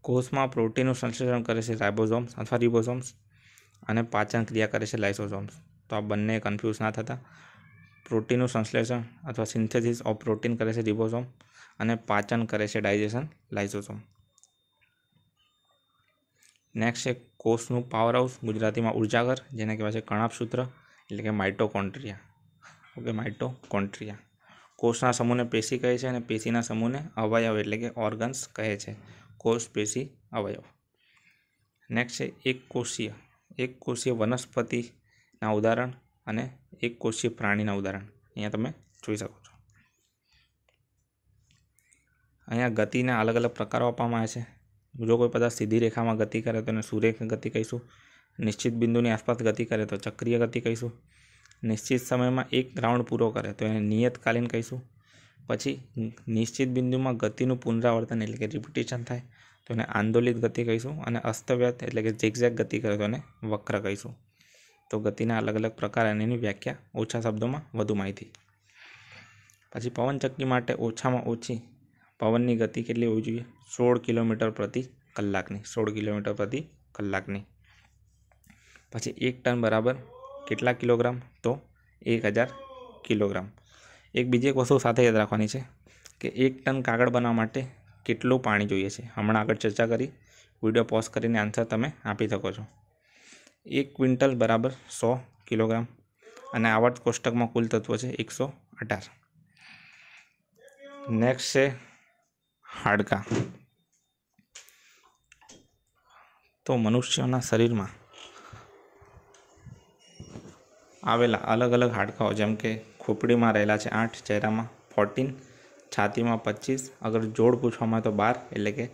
કોષમાં પ્રોટીનનું સંશ્લેષણ કરે છે રાઇબોઝોમ્સ અથવા રિબોઝોમ્સ અને પાચન ક્રિયા કરે છે લાઇસોઝોમ્સ તો આ બંને કન્ફ્યુઝ ના થતા. પ્રોટીનનું સંશ્લેષણ અથવા સિન્થેસિસ ઓફ પ્રોટીન કરે છે રિબોસોમ અને પાચન કરે છે ડાયજેશન લાઇસોસોમ નેક્સ્ટ છે કોષનું પાવર હાઉસ ગુજરાતીમાં ઉર્જાઘર, જેને કહેવાય છે કણાપસૂત્ર એટલે કે માઇટોકોન્ટ્રિયા ઓકે માઇટોકોન્ટ્રિયા કોષના સમૂહને પેશી કહે છે અને પેશીના સમૂહને અવયવ એટલે કે ઓર્ગન્સ કહે છે. કોષ, પેશી, અવયવ. નેક્સ્ટ છે એક કોષીય એક કોષીય વનસ્પતિના ઉદાહરણ અને એક કોષીય પ્રાણીના ઉદાહરણ. અહીંયા તમે જોઈ શકો છો. અહીંયા ગતિના અલગ અલગ પ્રકારો આપવામાં આવે છે. જો કોઈ પદાર્થ સીધી રેખામાં ગતિ કરે તો એને સુરેખ ગતિ કહીશું. નિશ્ચિત બિંદુની આસપાસ ગતિ કરે તો ચક્રીય ગતિ કહીશું. નિશ્ચિત સમયમાં એક રાઉન્ડ પૂરો કરે તો એને નિયતકાલીન કહીશું. પછી નિશ્ચિત બિંદુમાં ગતિનું પુનરાવર્તન એટલે કે રિપિટેશન થાય તો એને આંદોલિત ગતિ કહીશું અને અસ્તવ્યસ્ત એટલે કે ઝેગઝેગ ગતિ કરે તો એને વક્ર કહીશું. તો ગતિના અલગ અલગ પ્રકાર અને એની વ્યાખ્યા ઓછા શબ્દોમાં વધુ માહિતી. પછી પવનચક્કી માટે ઓછામાં ઓછી પવનની ગતિ કેટલી હોવી જોઈએ? સોળ કિલોમીટર પ્રતિ કલાકની, સોળ કિલોમીટર પ્રતિ કલાકની. પછી એક ટન બરાબર કેટલા કિલોગ્રામ? તો એક હજાર કિલોગ્રામ. એક બીજી એક વસ્તુ સાથે યાદ રાખવાની છે કે એક ટન કાગળ બનાવવા માટે કેટલું પાણી જોઈએ છે? હમણાં આગળ ચર્ચા કરી, વીડિયો પોઝ કરીને આન્સર તમે આપી શકો છો. એક ક્વિન્ટલ બરાબર સો કિલોગ્રામ અને આવર્ત કોષ્ટકમાં કુલ તત્વો છે એકસો અઢાર. નેક્સ્ટ છે હાડકાં. તો મનુષ્યના શરીરમાં આવેલા અલગ અલગ હાડકાઓ જેમ કે ખોપડીમાં રહેલા છે આઠ, ચહેરામાં ફોર્ટીન છાતીમાં પચીસ, અગર જોડ પૂછવામાં આવે તો બાર, એટલે કે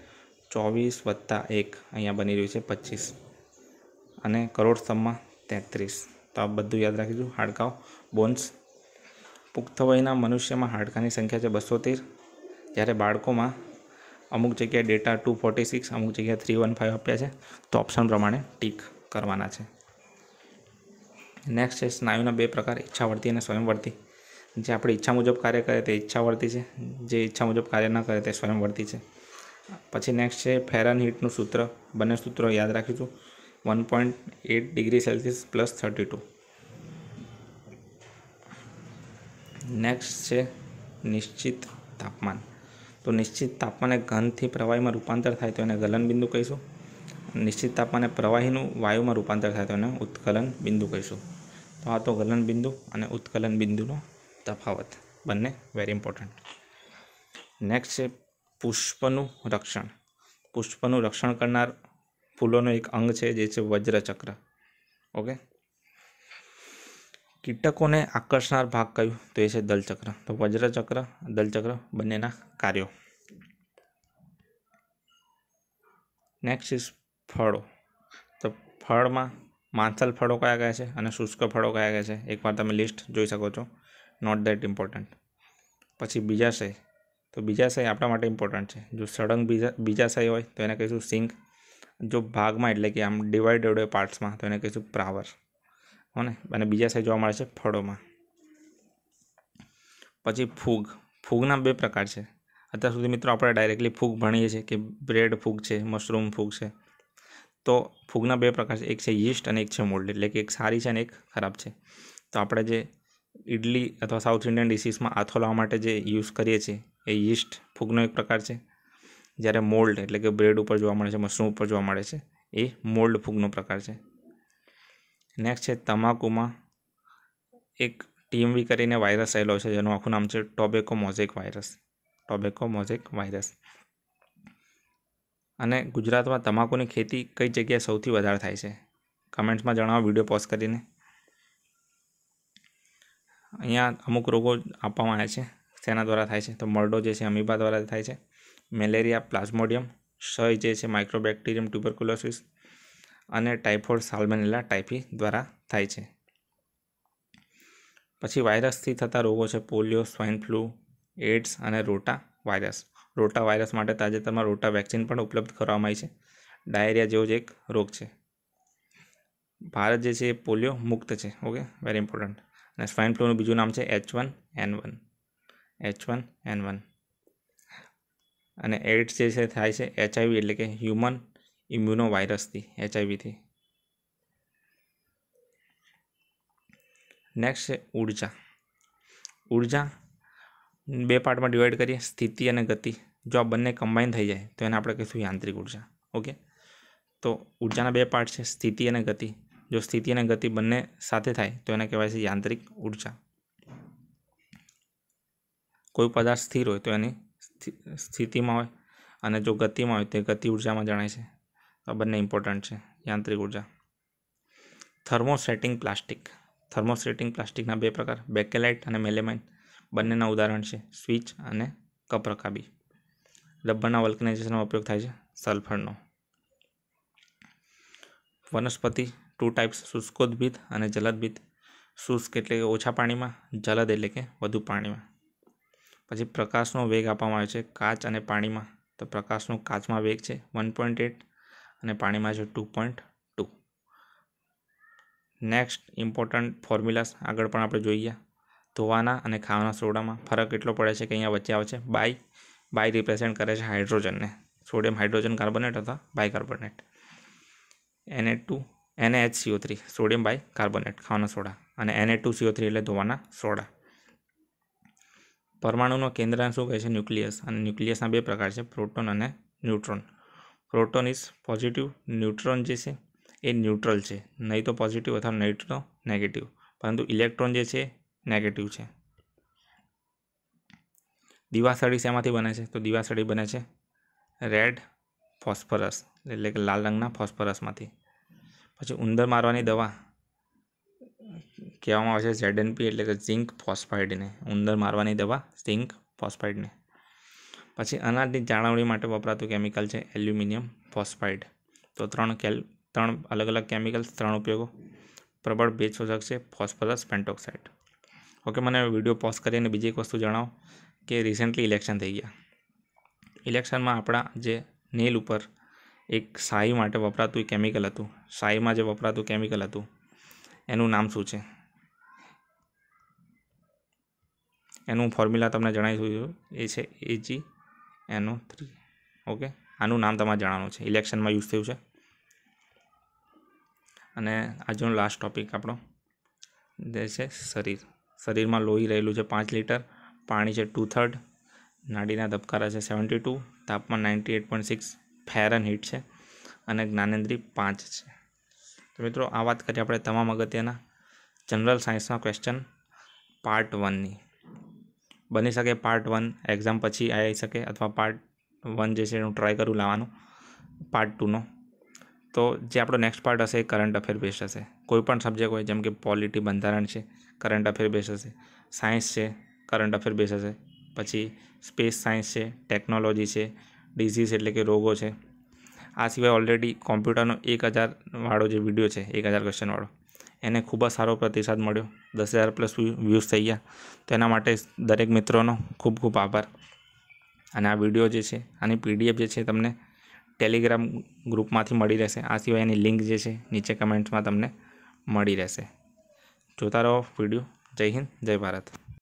ચોવીસ વત્તા એક અહીંયા બની રહ્યું છે પચીસ. અને કરોડ સ્તંભમાં તેત્રીસ. તો આ બધું યાદ રાખીશું હાડકાઓ. બોન્સ. પુખ્ત વયના મનુષ્યમાં હાડકાની સંખ્યા છે બસો તેર જ્યારે બાળકોમાં અમુક જગ્યાએ ડેટા ટુ ફોર્ટી સિક્સ, અમુક જગ્યાએ થ્રી વન ફાઇવ આપ્યા છે, તો ઓપ્શન પ્રમાણે ટીક કરવાના છે. નેક્સ્ટ છે સ્નાયુના બે પ્રકાર, ઈચ્છાવર્તી અને સ્વયંવર્તી. જે આપણી ઈચ્છા મુજબ કાર્ય કરે તે ઈચ્છાવર્તી છે. જે ઈચ્છા મુજબ કાર્ય ન કરે તે સ્વયંવર્તી છે. પછી નેક્સ્ટ છે ફેરન હીટનું સૂત્ર. બંને સૂત્રો યાદ રાખીશું. One point eight degree Celsius plus thirty two next છે નિશ્ચિત તાપમાન. તો નિશ્ચિત તાપમાને ઘનથી પ્રવાહીમાં રૂપાંતર થાય તો એને ગલન બિંદુ કહીશું. નિશ્ચિત તાપમાને પ્રવાહીનું વાયુમાં રૂપાંતર થાય તો એને ઉત્કલન બિંદુ કહીશું. તો આ તો ગલન બિંદુ અને ઉત્કલન બિંદુનો તફાવત. બંને વેરી ઇમ્પોર્ટન્ટ નેક્સ્ટ છે પુષ્પનું રક્ષણ. પુષ્પનું રક્ષણ કરનાર ફૂલોનું એક અંગ છે જે છે વજ્રચક્ર ઓકે કીટકોને આકર્ષનાર ભાગ કયું તો એ છે દલચક્ર તો વજ્રચક્ર દલચક્ર બંનેના કાર્યો નેક્સ્ટ ઇઝ ફળો તો ફળમાં માંસલ ફળો કયા કયા છે અને શુષ્ક ફળો કયા કયા છે એકવાર તમે લિસ્ટ જોઈ શકો છો નોટ દેટ ઇમ્પોર્ટન્ટ પછી બીજાશય તો બીજાશય આપણા માટે ઇમ્પોર્ટન્ટ છે। જો સળંગ બીજા બીજાશય હોય, તો એને કહીશું સિંક જો ભાગમાં એટલે કે આમ ડિવાઇડેડ હોય પાર્ટ્સમાં તો એને કહીશું પ્રાવર હો ને? અને બીજા સાઈડ જોવા મળે છે ફળોમાં. પછી ફૂગ. ફૂગના બે પ્રકાર છે. અત્યાર સુધી મિત્રો આપણે ડાયરેક્ટલી ફૂગ ભણીએ છીએ કે બ્રેડ ફૂગ છે મશરૂમ ફૂગ છે. તો ફૂગના બે પ્રકાર છે. એક છે યીસ્ટ અને એક છે મોલ્ડ એટલે કે એક સારી છે અને એક ખરાબ છે. તો આપણે જે ઇડલી અથવા સાઉથ ઇન્ડિયન ડિશિસમાં આથો લાવવા માટે જે યુઝ કરીએ છીએ, એ યીસ્ટ ફૂગનો એક પ્રકાર છે. જ્યારે મોલ્ડ એટલે કે બ્રેડ ઉપર જોવા મળે છે, મશરૂમ ઉપર જોવા મળે છે, એ મોલ્ડ ફૂગનો પ્રકાર છે. નેક્સ્ટ છે તમાકુમાં એક ટીમવી કરીને વાયરસ આવેલો છે, જેનું આખું નામ છે tobacco mosaic virus tobacco mosaic virus અને ગુજરાતમાં તમાકુની ખેતી કઈ જગ્યાએ સૌથી વધારે થાય છે? કમેન્ટ્સમાં જણાવો, વીડિયો પોઝ કરીને. અહીંયા અમુક રોગો આપવામાં આવ્યા છે, શેના દ્વારા થાય છે? તો મરડો જે છે અમીબા દ્વારા થાય છે. મેલેરિયા, પ્લાઝ્મોડિયમ ક્ષય જે છે માઇક્રોબેક્ટેરિયમ ટ્યુબરક્યુલોસિસ અને ટાઇફોઇડ સાલ્મેનેલા ટાઇફી દ્વારા થાય છે. પછી વાયરસથી થતા રોગો છે પોલિયો સ્વાઇન ફ્લૂ એડ્સ અને રોટા વાયરસ. રોટા વાયરસ માટે તાજેતરમાં રોટા વેક્સિન પણ ઉપલબ્ધ કરવામાં આવી છે. ડાયરિયા જેવો જ એક રોગ છે. ભારત જે છે એ પોલિયો મુક્ત છે. ઓકે? વેરી ઇમ્પોર્ટન્ટ અને સ્વાઇન ફ્લૂનું બીજું નામ છે H one N one. H one N one. અને એડ્સ જે છે, થાય છે એચઆઈવી એટલે કે હ્યુમન ઇમ્યુનો વાયરસથી એચઆઈવીથી. નેક્સ્ટ છે ઊર્જા. ઊર્જા બે પાર્ટમાં ડિવાઈડ કરીએ, સ્થિતિ અને ગતિ. જો આ બંને કમ્બાઈન થઈ જાય, તો એને આપણે કહીશું યાંત્રિક ઊર્જા. ઓકે? તો ઉર્જાના બે પાર્ટ છે, સ્થિતિ અને ગતિ. જો સ્થિતિ અને ગતિ બંને સાથે થાય, તો એને કહેવાય છે યાંત્રિક ઊર્જા. કોઈ પદાર્થ સ્થિર હોય, તો એની સ્થિતિમાં હોય અને જો ગતિમાં હોય તે ગતિ ઉર્જામાં જણાય છે. આ બંને ઇમ્પોર્ટન્ટ છે. યાંત્રિક ઊર્જા. Thermosetting plastic. થર્મોસેટિંગ પ્લાસ્ટિકના બે પ્રકાર, બેકેલાઇટ અને મેલેમાઇન. બંનેના ઉદાહરણ છે, સ્વિચ અને કપરકાબી. રબરના વલ્કનાઇઝેશનનો ઉપયોગ થાય છે, સલ્ફરનો. વનસ્પતિ ટુ ટાઈપ્સ શુષ્કોદ્ભિદ અને જલદભિદ શુષ્ક એટલે ઓછા પાણીમાં, જલદ એટલે કે વધુ પાણીમાં. પછી પ્રકાશનો વેગ આપવામાં આવે છે કાચ અને પાણીમાં. તો પ્રકાશનો કાચમાં વેગ છે વન અને પાણીમાં છે ટુ નેક્સ્ટ ઇમ્પોર્ટન્ટ ફોર્મ્યુલાસ આગળ પણ આપણે જોઈએ. ધોવાના અને ખાવાના સોડામાં ફરક એટલો પડે છે કે અહીંયા વચ્ચે આવે છે બાય. બાય રિપ્રેઝેન્ટ કરે છે હાઇડ્રોજનને સોડિયમ હાઇડ્રોજન કાર્બોનેટ અથવા બાયકાર્બોનેટ એને ટુ એને H CO three sodium bicarbonate ખાવાના સોડા. અને એને ટુ સીઓ થ્રી એટલે ધોવાના સોડા. પરમાણુનો કેન્દ્રાંશ શું કહે છે? ન્યુક્લિયસ. અને ન્યુક્લિયસના બે પ્રકાર છે, પ્રોટોન અને neutron. Proton is positive neutron જે છે, એ ન્યુટ્રલ છે. નહીં તો પોઝિટિવ અથવા નહીં નેગેટિવ પરંતુ ઇલેક્ટ્રોન જે છે નેગેટિવ છે. દિવાસળી શેમાંથી બને છે? તો દિવાસળી બને છે રેડ ફોસ્ફરસ એટલે કે લાલ રંગના ફોસ્ફરસમાંથી પછી ઉંદર મારવાની દવા કહેવામાં આવે છે ઝેડએનપી એટલે કે ઝિંક ફોસ્ફાઇડને, ઉંદર મારવાની દવા ઝિંક ફોસ્ફાઇડને. પછી અનાજની જાળવણી માટે વપરાતું કેમિકલ છે એલ્યુમિનિયમ ફોસ્ફાઇડ. તો ત્રણ કેલ, ત્રણ અલગ અલગ કેમિકલ્સ, ત્રણ ઉપયોગો. પ્રબળ ભેજ શોષક છે ફોસ્ફરસ પેન્ટોક્સાઇડ. ઓકે, મને વીડિયો પોઝ કરીને બીજી એક વસ્તુ જણાવો કે રિસેન્ટલી ઇલેક્શન થઈ ગયા. ઇલેક્શનમાં આપણા જે નેલ ઉપર એક શાહી માટે વપરાતું કેમિકલ હતું, શાહીમાં જે વપરાતું કેમિકલ હતું, એનું નામ શું છે? એનું ફોર્મ્યુલા તમને જણાવી દઉં એ છે એજી એનો થ્રી. ઓકે? આનું નામ તમારે જણાવવાનું છે. ઇલેક્શનમાં યુઝ થયું છે. અને આજનો લાસ્ટ ટોપિક આપણો જે છે શરીર. શરીરમાં લોહી રહેલું છે પાંચ લીટર, પાણી છે ટુ થર્ડ નાડીના ધબકારા છે સેવન્ટી ટુ તાપમાન ninety eight point six fahrenheit છે અને જ્ઞાનેન્દ્રી પાંચ છે. તો મિત્રો, આ વાત કરીએ આપણે તમામ અગત્યના જનરલ સાયન્સના ક્વેશ્ચન પાર્ટ વનની બની શકે પાર્ટ વન એક્ઝામ પછી આવી શકે અથવા પાર્ટ વન જે છે હું ટ્રાય કરું લાવવાનું પાર્ટ ટુનો તો જે આપણો નેક્સ્ટ પાર્ટ હશે એ કરંટ અફેર બેસ્ટ હશે. કોઈ પણ સબ્જેક્ટ હોય જેમ કે પોલિટી બંધારણ છે કરંટ અફેર બેસ્ટ હશે. સાયન્સ છે કરંટ અફેર બેસ્ટ હશે. પછી સ્પેસ સાયન્સ છે ટેકનોલોજી છે ડિઝીઝ એટલે કે રોગો છે. આ સિવાય ઓલરેડી કોમ્પ્યુટરનો એક હજાર વાળો જે વીડિયો છે, એક હજાર ક્વેશ્ચનવાળો એને ખૂબ જ સારો પ્રતિસાદ મળ્યો. દસ હજાર પ્લસ વ્યૂઝ થઈ ગયા. તો એના માટે દરેક મિત્રોનો ખૂબ ખૂબ આભાર. અને આ વીડિયો જે છે, આની પીડીએફ જે છે તમને ટેલિગ્રામ ગ્રુપમાંથી મળી રહેશે. આ સિવાય એની લિંક જે છે, નીચે કમેન્ટ્સમાં તમને મળી રહેશે. જોતા રહો વીડિયો. જય હિન્દ, જય ભારત.